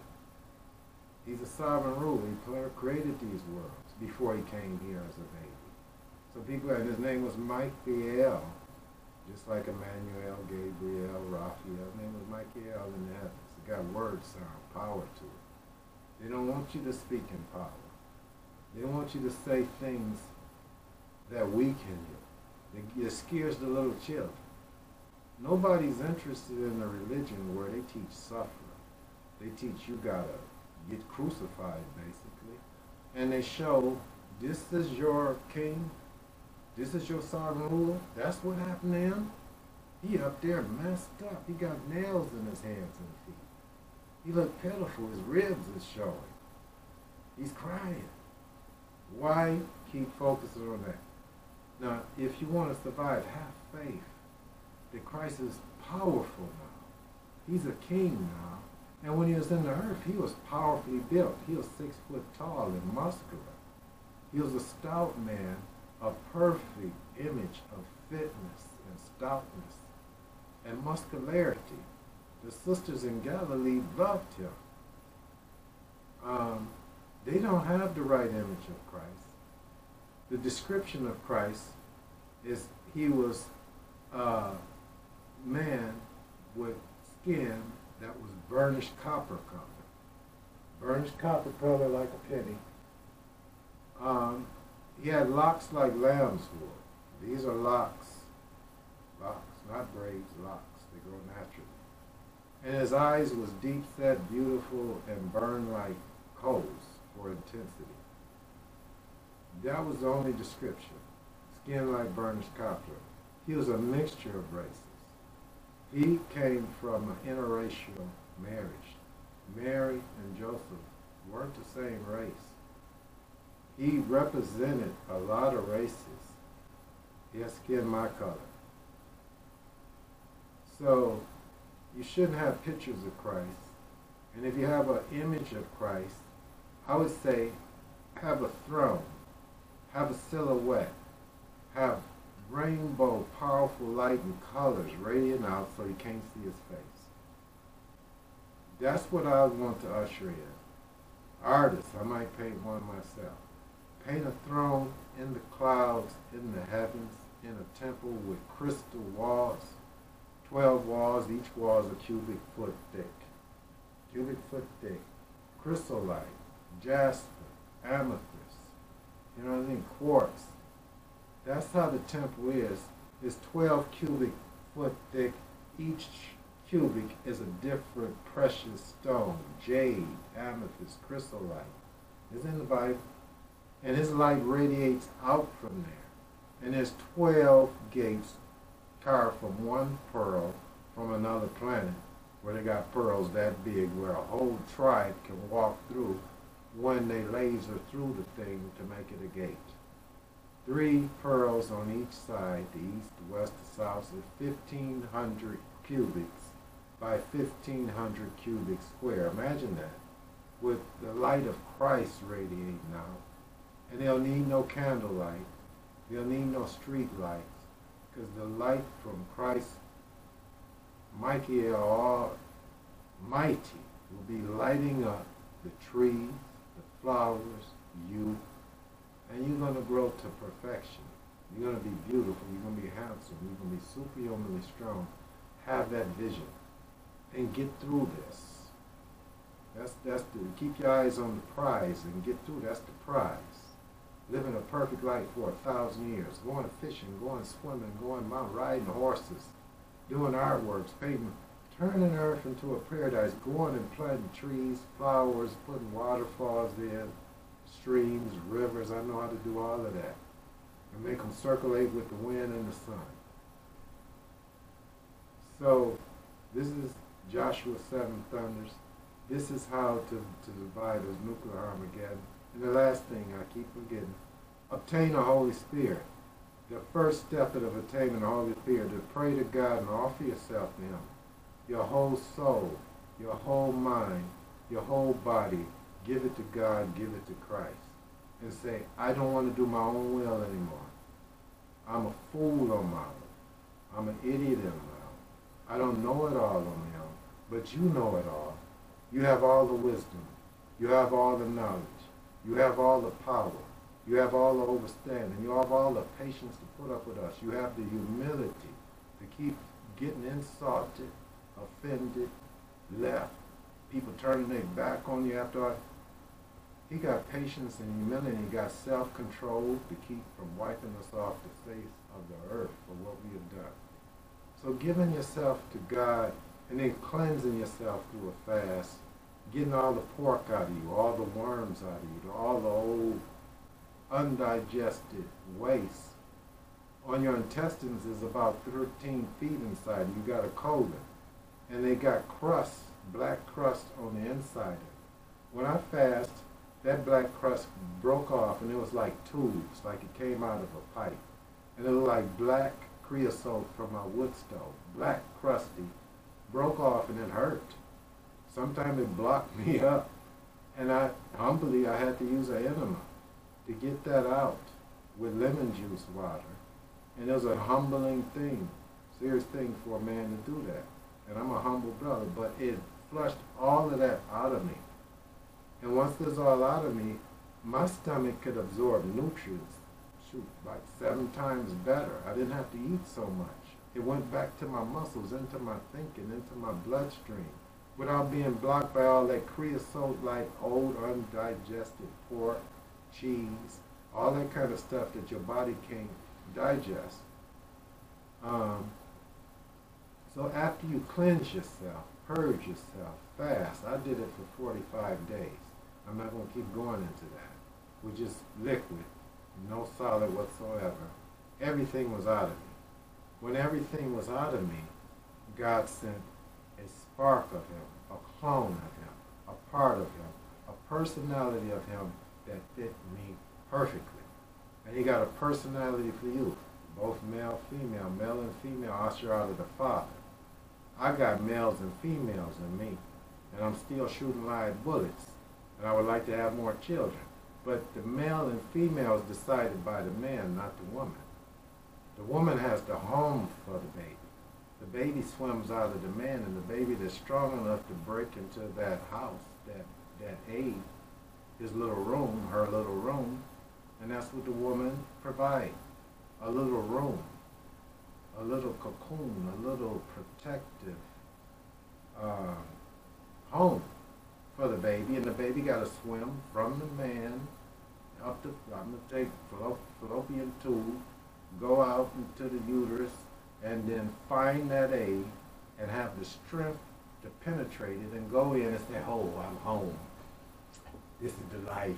He's a sovereign ruler. He created these worlds before He came here as a baby. So people, and his name was Michael, just like Emmanuel, Gabriel, Raphael. Name was Michael in the heavens. It got word sound, power to it. They don't want you to speak in power. They want you to say things that weaken you. It scares the little children. Nobody's interested in a religion where they teach suffering. They teach you gotta get crucified, basically. And they show this is your king, this is your sovereign ruler? That's what happened to him? He up there messed up. He got nails in his hands and feet. He looked pitiful. His ribs is showing. He's crying. Why keep focusing on that? Now, if you want to survive, have faith that Christ is powerful now. He's a king now. And when he was in the earth, he was powerfully built. He was six foot tall and muscular. He was a stout man a perfect image of fitness and stoutness and muscularity. The sisters in Galilee loved him. Um, they don't have the right image of Christ. The description of Christ is he was a man with skin that was burnished copper color. Burnished copper color like a penny. Um, he had locks like lamb's wool. These are locks. Locks, not braids, locks. They grow naturally. And his eyes was deep set, beautiful, and burned like coals for intensity. That was the only description. Skin like burnished copper. He was a mixture of races. He came from an interracial marriage. Mary and Joseph weren't the same race. He represented a lot of races. He has skin my color. So you shouldn't have pictures of Christ. And if you have an image of Christ, I would say have a throne, have a silhouette, have rainbow, powerful light and colors radiating out so you can't see his face. That's what I want to usher in. Artists, I might paint one myself. Paint a throne in the clouds, in the heavens, in a temple with crystal walls. Twelve walls, each wall is a cubic foot thick. Cubic foot thick. Chrysolite, jasper, amethyst, you know what I mean? Quartz. That's how the temple is. It's 12 cubic foot thick. Each cubit is a different precious stone, jade, amethyst, chrysolite. It's in the Bible. And his light radiates out from there. And there's 12 gates carved from one pearl from another planet where they got pearls that big where a whole tribe can walk through when they laser through the thing to make it a gate. Three pearls on each side, the east, the west, the south, so 1,500 cubits by 1,500 cubit square. Imagine that. With the light of Christ radiating out. And they'll need no candlelight. They'll need no street lights. Because the light from Christ, Michael Almighty, will be lighting up the trees, the flowers, you, and you're going to grow to perfection. You're going to be beautiful. You're going to be handsome. You're going to be superhumanly strong. Have that vision and get through this. That's that's the keep your eyes on the prize and get through. That's the prize. Living a perfect life for a thousand years. Going fishing, going swimming, going mountain riding horses, doing artworks, painting turning earth into a paradise, going and planting trees, flowers, putting waterfalls in, streams, rivers. I know how to do all of that. And make them circulate with the wind and the sun. So this is Joshua 7 thunders. This is how to, to divide this nuclear Armageddon. And the last thing I keep forgetting, obtain the Holy Spirit. The first step of attaining the Holy Spirit is to pray to God and offer yourself to Him your whole soul, your whole mind, your whole body, give it to God, give it to Christ. And say, I don't want to do my own will anymore. I'm a fool on my own. I'm an idiot on my own. I don't know it all on my own. But you know it all. You have all the wisdom. You have all the knowledge. You have all the power. You have all the understanding. You have all the patience to put up with us. You have the humility to keep getting insulted offended, left, people turning their back on you after he got patience and humility. He got self-control to keep from wiping us off the face of the earth for what we have done. So giving yourself to God and then cleansing yourself through a fast, getting all the pork out of you, all the worms out of you, all the old undigested waste on your intestines is about 13 feet inside. You got a colon and they got crust, black crust on the inside. When I fast, that black crust broke off and it was like tubes, like it came out of a pipe. And it was like black creosote from my wood stove, black crusty, broke off and it hurt. Sometimes it blocked me up. And I humbly I had to use an enema to get that out. with lemon juice water. And it was a humbling thing, serious thing for a man to do that. And I'm a humble brother, but it flushed all of that out of me. And once this all out of me, my stomach could absorb nutrients, shoot, like seven times better. I didn't have to eat so much. It went back to my muscles, into my thinking, into my bloodstream, without being blocked by all that creosote like old undigested pork, cheese, all that kind of stuff that your body can't digest. Um, so after you cleanse yourself, purge yourself, fast, I did it for 45 days. I'm not going to keep going into that. With just liquid, no solid whatsoever. Everything was out of me. When everything was out of me, God sent spark of him, a clone of him, a part of him, a personality of him that fit me perfectly. And he got a personality for you, both male, female, male and female usher out of the Father. I got males and females in me, and I'm still shooting live bullets, and I would like to have more children. But the male and female is decided by the man, not the woman. The woman has the home for the baby. The baby swims out of the man, and the baby that's strong enough to break into that house, that that aid, his little room, her little room, and that's what the woman provides. A little room, a little cocoon, a little protective uh, home for the baby, and the baby got to swim from the man up the, I'm going to take fallopian tube, go out into the uterus, and then find that egg and have the strength to penetrate it and go in and say, oh, I'm home. This is the life.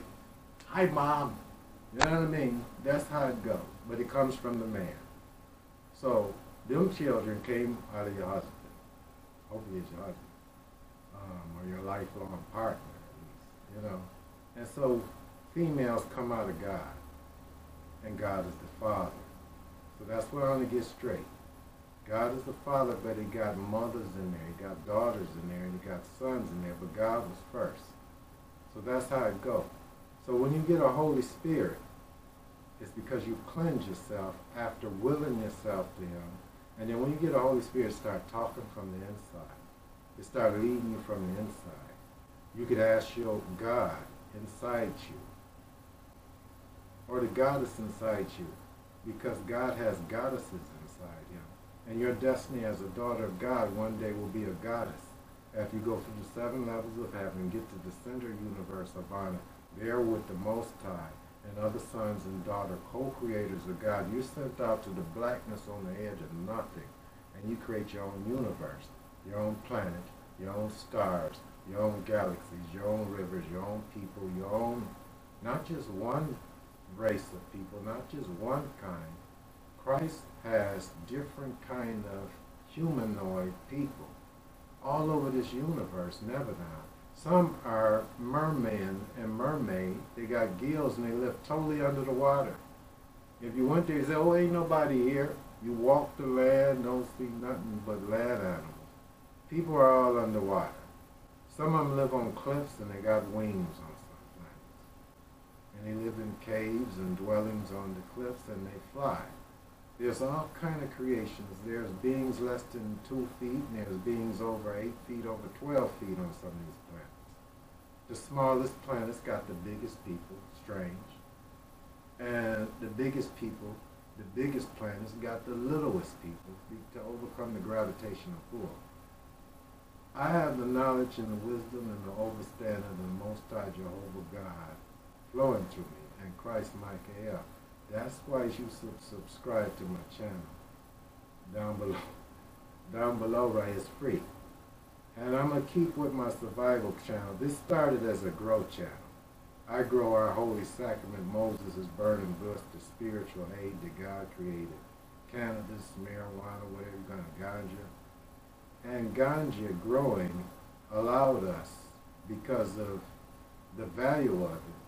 Hi, Mom. You know what I mean? That's how it goes. But it comes from the man. So, them children came out of your husband. Hopefully it's your husband. Um, or your lifelong partner, at least. You know? And so, females come out of God. And God is the Father. So that's where I want to get straight. God is the Father, but he got mothers in there, he got daughters in there, and he got sons in there, but God was first. So that's how it goes. So when you get a Holy Spirit, it's because you cleanse yourself after willing yourself to him. And then when you get a Holy Spirit, start talking from the inside. It start leading you from the inside. You could ask your God inside you, or the goddess inside you, because God has goddesses inside him. And your destiny as a daughter of God one day will be a goddess. After you go through the seven levels of heaven, get to the center universe of Havona, there with the Most High and other sons and daughter, co-creators of God. You're sent out to the blackness on the edge of nothing, and you create your own universe, your own planet, your own stars, your own galaxies, your own rivers, your own people, your own, not just one race of people, not just one kind. Christ has different kind of humanoid people all over this universe, Nebadon. Some are mermen and mermaid. They got gills and they live totally under the water. If you went there and said, oh, ain't nobody here, you walk the land, don't see nothing but land animals. People are all underwater. Some of them live on cliffs and they got wings on some planets. and they live in caves and dwellings on the cliffs and they fly. There's all kind of creations. There's beings less than two feet, and there's beings over eight feet, over 12 feet on some of these planets. The smallest planets got the biggest people, strange. And the biggest people, the biggest planets got the littlest people to overcome the gravitational pull. I have the knowledge and the wisdom and the understanding of the Most High Jehovah God flowing through me and Christ Michael. That's why you should subscribe to my channel. Down below. Down below right is free. And I'm going to keep with my survival channel. This started as a grow channel. I grow our holy sacrament, Moses' is burning bush, the spiritual aid that God created. Cannabis, marijuana, whatever you're going to, ganja. And ganja growing allowed us, because of the value of it,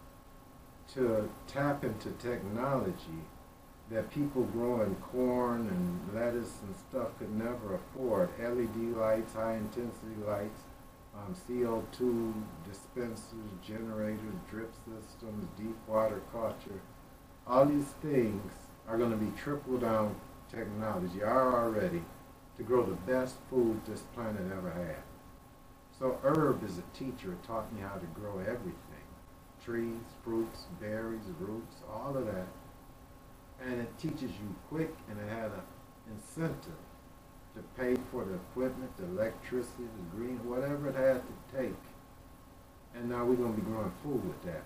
to tap into technology that people growing corn and lettuce and stuff could never afford. LED lights, high intensity lights, um, CO2 dispensers, generators, drip systems, deep water culture, All these things are going to be trickle down technology, are already, to grow the best food this planet ever had. So herb is a teacher. Taught me how to grow everything. Trees, fruits, berries, roots, all of that. And it teaches you quick and it had an incentive to pay for the equipment, the electricity, the green, whatever it had to take. And now we're going to be growing food with that.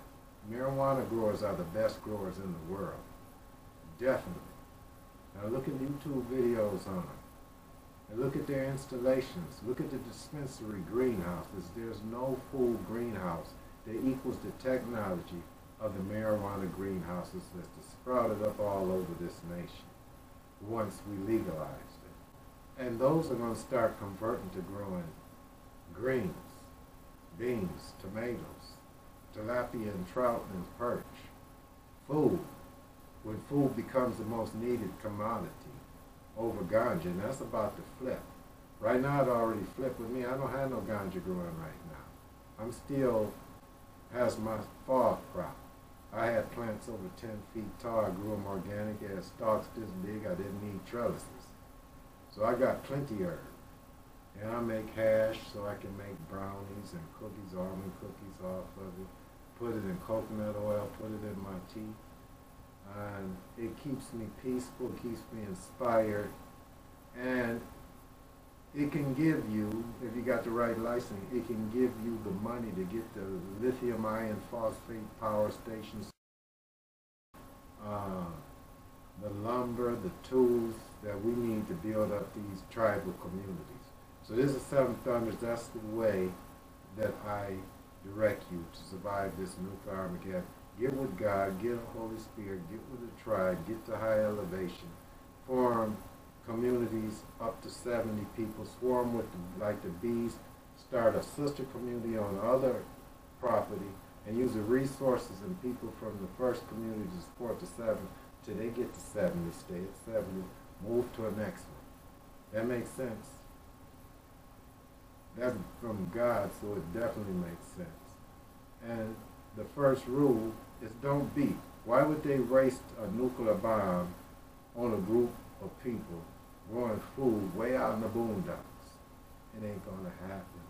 Marijuana growers are the best growers in the world. Definitely. Now look at YouTube videos on them. And look at their installations. Look at the dispensary greenhouses. There's no food greenhouse that equals the technology of the marijuana greenhouses that's sprouted up all over this nation once we legalized it. And those are going to start converting to growing greens, beans, tomatoes, tilapia and trout and perch, food, when food becomes the most needed commodity over ganja, and that's about to flip. Right now it already flipped with me. I don't have no ganja growing right now. I'm still has my fall crop. I had plants over 10 feet tall. I grew them organic. Had stalks this big. I didn't need trellises. So I got plenty of And I make hash so I can make brownies and cookies, almond cookies off of it. Put it in coconut oil, put it in my tea and it keeps me peaceful, keeps me inspired, and it can give you, if you got the right license, it can give you the money to get the lithium iron phosphate power stations, uh, the lumber, the tools that we need to build up these tribal communities. So this is Seven Thunders. That's the way that I direct you to survive this nuclear Armageddon. Get with God, get the Holy Spirit, get with the tribe, get to high elevation, form communities up to 70 people, swarm with the, like the bees, start a sister community on other property, and use the resources and people from the first community to support the seven till they get to 70, stay at 70, move to the next one. That makes sense. That's from God, so it definitely makes sense. And the first rule is don't beat. Why would they waste a nuclear bomb on a group of people growing food way out in the boondocks? It ain't gonna happen.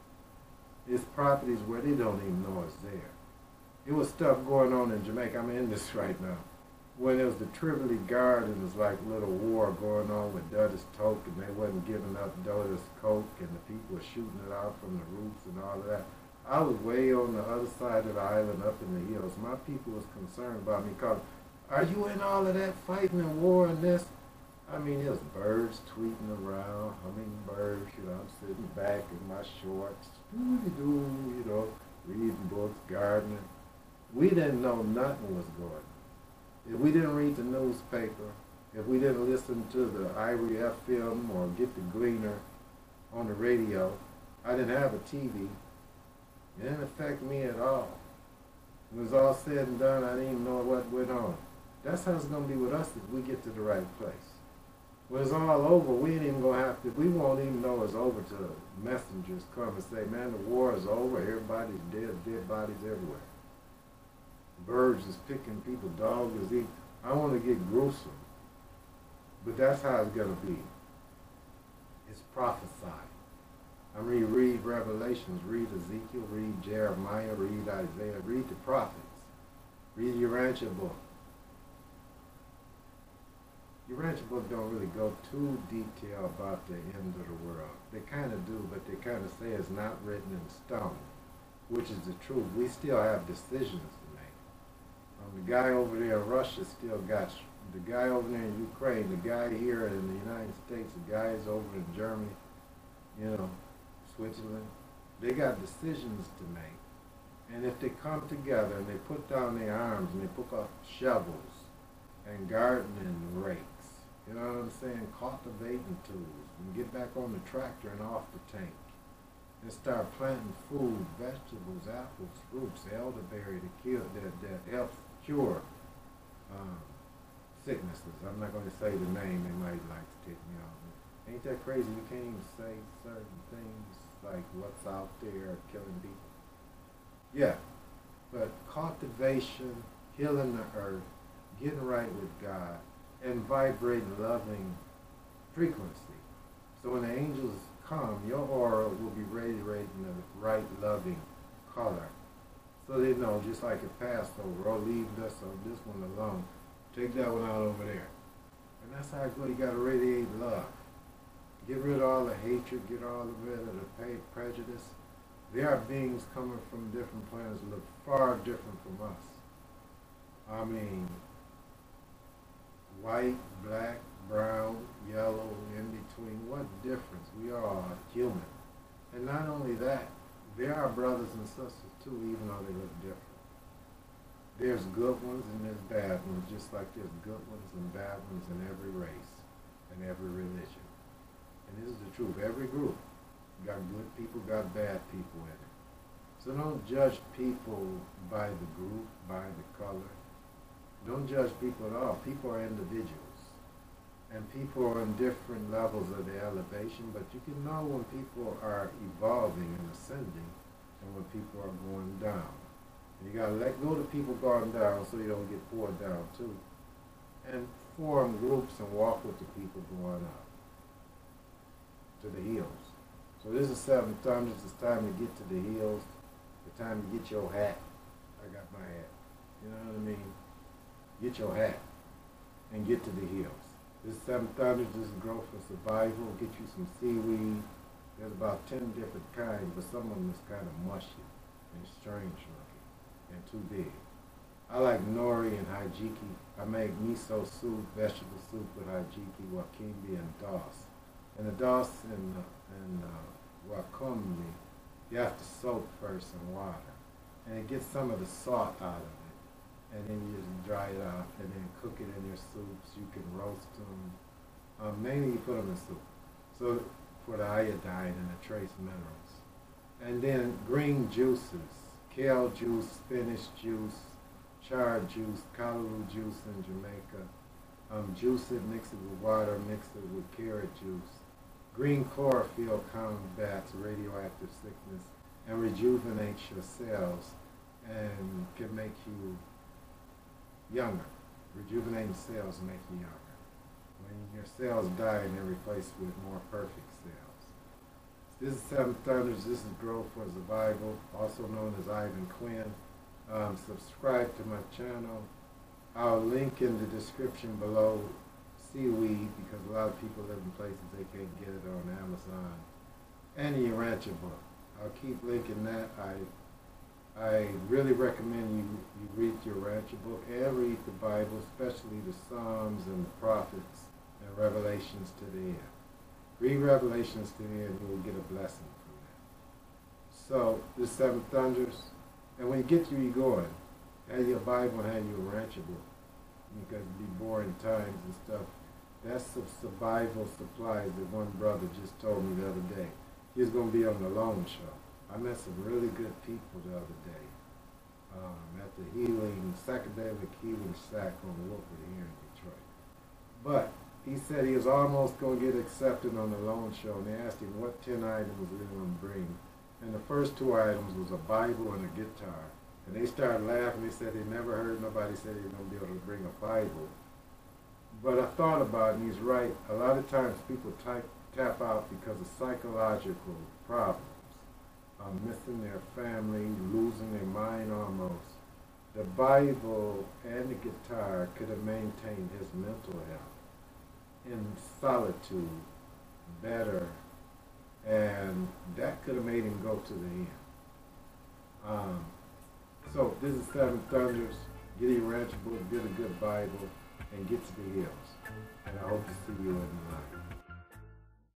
It's properties where they don't even know it's there. It was stuff going on in Jamaica. I'm in this right now. When it was the Tivoli Guard, it was like little war going on with Dudus Coke, and they wasn't giving up Dudus Coke, and the people were shooting it out from the roofs and all of that. I was way on the other side of the island up in the hills. My people was concerned about me because, are you in all of that fighting and war and this? I mean, there's birds tweeting around, hummingbirds, you know, I'm sitting back in my shorts, doo-doo, you know, reading books, gardening. We didn't know nothing was going on. If we didn't read the newspaper, if we didn't listen to the Irie FM or get the Gleaner on the radio, I didn't have a TV, it didn't affect me at all. When it was all said and done, I didn't even know what went on. That's how it's going to be with us if we get to the right place. When it's all over, we ain't even to have to, we won't even know it's over till messengers come and say, man, the war is over, everybody's dead, dead bodies everywhere. Birds is picking people, dogs is eating. I want to get gruesome. But that's how it's going to be. It's prophesied. I mean, read Revelations, read Ezekiel, read Jeremiah, read Isaiah, read the prophets, read your Urantia book. Urantia book don't really go too detailed about the end of the world. They kind of do, but they kind of say it's not written in stone, which is the truth. We still have decisions to make. Um, the guy over there in Russia still got, the guy over there in Ukraine, the guy here in the United States, the guys over in Germany, you know, Switzerland, they got decisions to make. And if they come together and they put down their arms and they pick up shovels and gardening rakes, you know what I'm saying, cultivating tools, and get back on the tractor and off the tank, and start planting food, vegetables, apples, fruits, elderberry to kill, that, that helps cure um, sicknesses. I'm not going to say the name, they might like to take me off. Ain't that crazy? You can't even say certain things like what's out there killing people. Yeah, but cultivation, healing the earth, getting right with God, and vibrate loving frequency. So when the angels come, your aura will be radiating the right loving color. So they know, just like it passed over, oh, leave this or this one alone. Take that one out over there. And that's how good you got to radiate love. Get rid of all the hatred, get all rid of the prejudice. There are beings coming from different planets that look far different from us. I mean, white, black, brown, yellow, in between. What difference? We are human. And not only that, there are brothers and sisters too, even though they look different. There's good ones and there's bad ones, just like there's good ones and bad ones in every race and every religion. And this is the truth. Every group got good people, got bad people in it. So don't judge people by the group, by the color, don't judge people at all. People are individuals. And people are on different levels of their elevation, but you can know when people are evolving and ascending and when people are going down. And you gotta let go of people going down so you don't get poured down too. And form groups and walk with the people going up to the hills. So this is seven thunders. It's time to get to the hills. The time to get your hat. I got my hat. You know what I mean? Get your hat and get to the hills. This seven thunders, this is for survival. Get you some seaweed. There's about ten different kinds, but some of them is kind of mushy and strange looking and too big. I like nori and hijiki. I make miso soup, vegetable soup with hijiki, wakame, and dulse. And the dulse and, and uh, you have to soak first in water. And it gets some of the salt out of it and then you just dry it off and then cook it in your soups. You can roast them. Um, mainly you put them in soup. So for the iodine and the trace minerals. And then green juices, kale juice, spinach juice, chard juice, callaloo juice in Jamaica. Um, juice it, mix it with water, mix it with carrot juice. Green chlorophyll combats radioactive sickness and rejuvenates your cells and can make you younger. Rejuvenating cells make you younger. When your cells die they're replaced with more perfect cells. This is Seven Thunders. This is Growth for Survival, also known as Ivan Quin. Um, subscribe to my channel. I'll link in the description below seaweed because a lot of people live in places they can't get it on Amazon. And the Urantia book. I'll keep linking that. I I really recommend you, you read your Urantia book and read the Bible, especially the Psalms and the prophets and Revelations to the end. Read Revelations to the end, you will get a blessing from that. So, the Seven Thunders, and when you get to you're going, have your Bible and have your Urantia book. Because it'd be boring times and stuff. That's the survival supplies that one brother just told me the other day. He's going to be on the Lone Show. I met some really good people the other day um, at the healing, psychedelic healing shack on Woodward here in Detroit. But he said he was almost going to get accepted on the loan show, and they asked him what 10 items he was going to bring. And the first two items was a Bible and a guitar. And they started laughing. They said they never heard nobody say they were going to be able to bring a Bible. But I thought about it, and he's right. A lot of times people type, tap out because of psychological problems are missing their family, losing their mind almost. The Bible and the guitar could have maintained his mental health in solitude better, and that could have made him go to the end. Um, so this is Seven Thunders. Get your Urantia book, get a good Bible, and get to the hills. And I hope to see you in the light.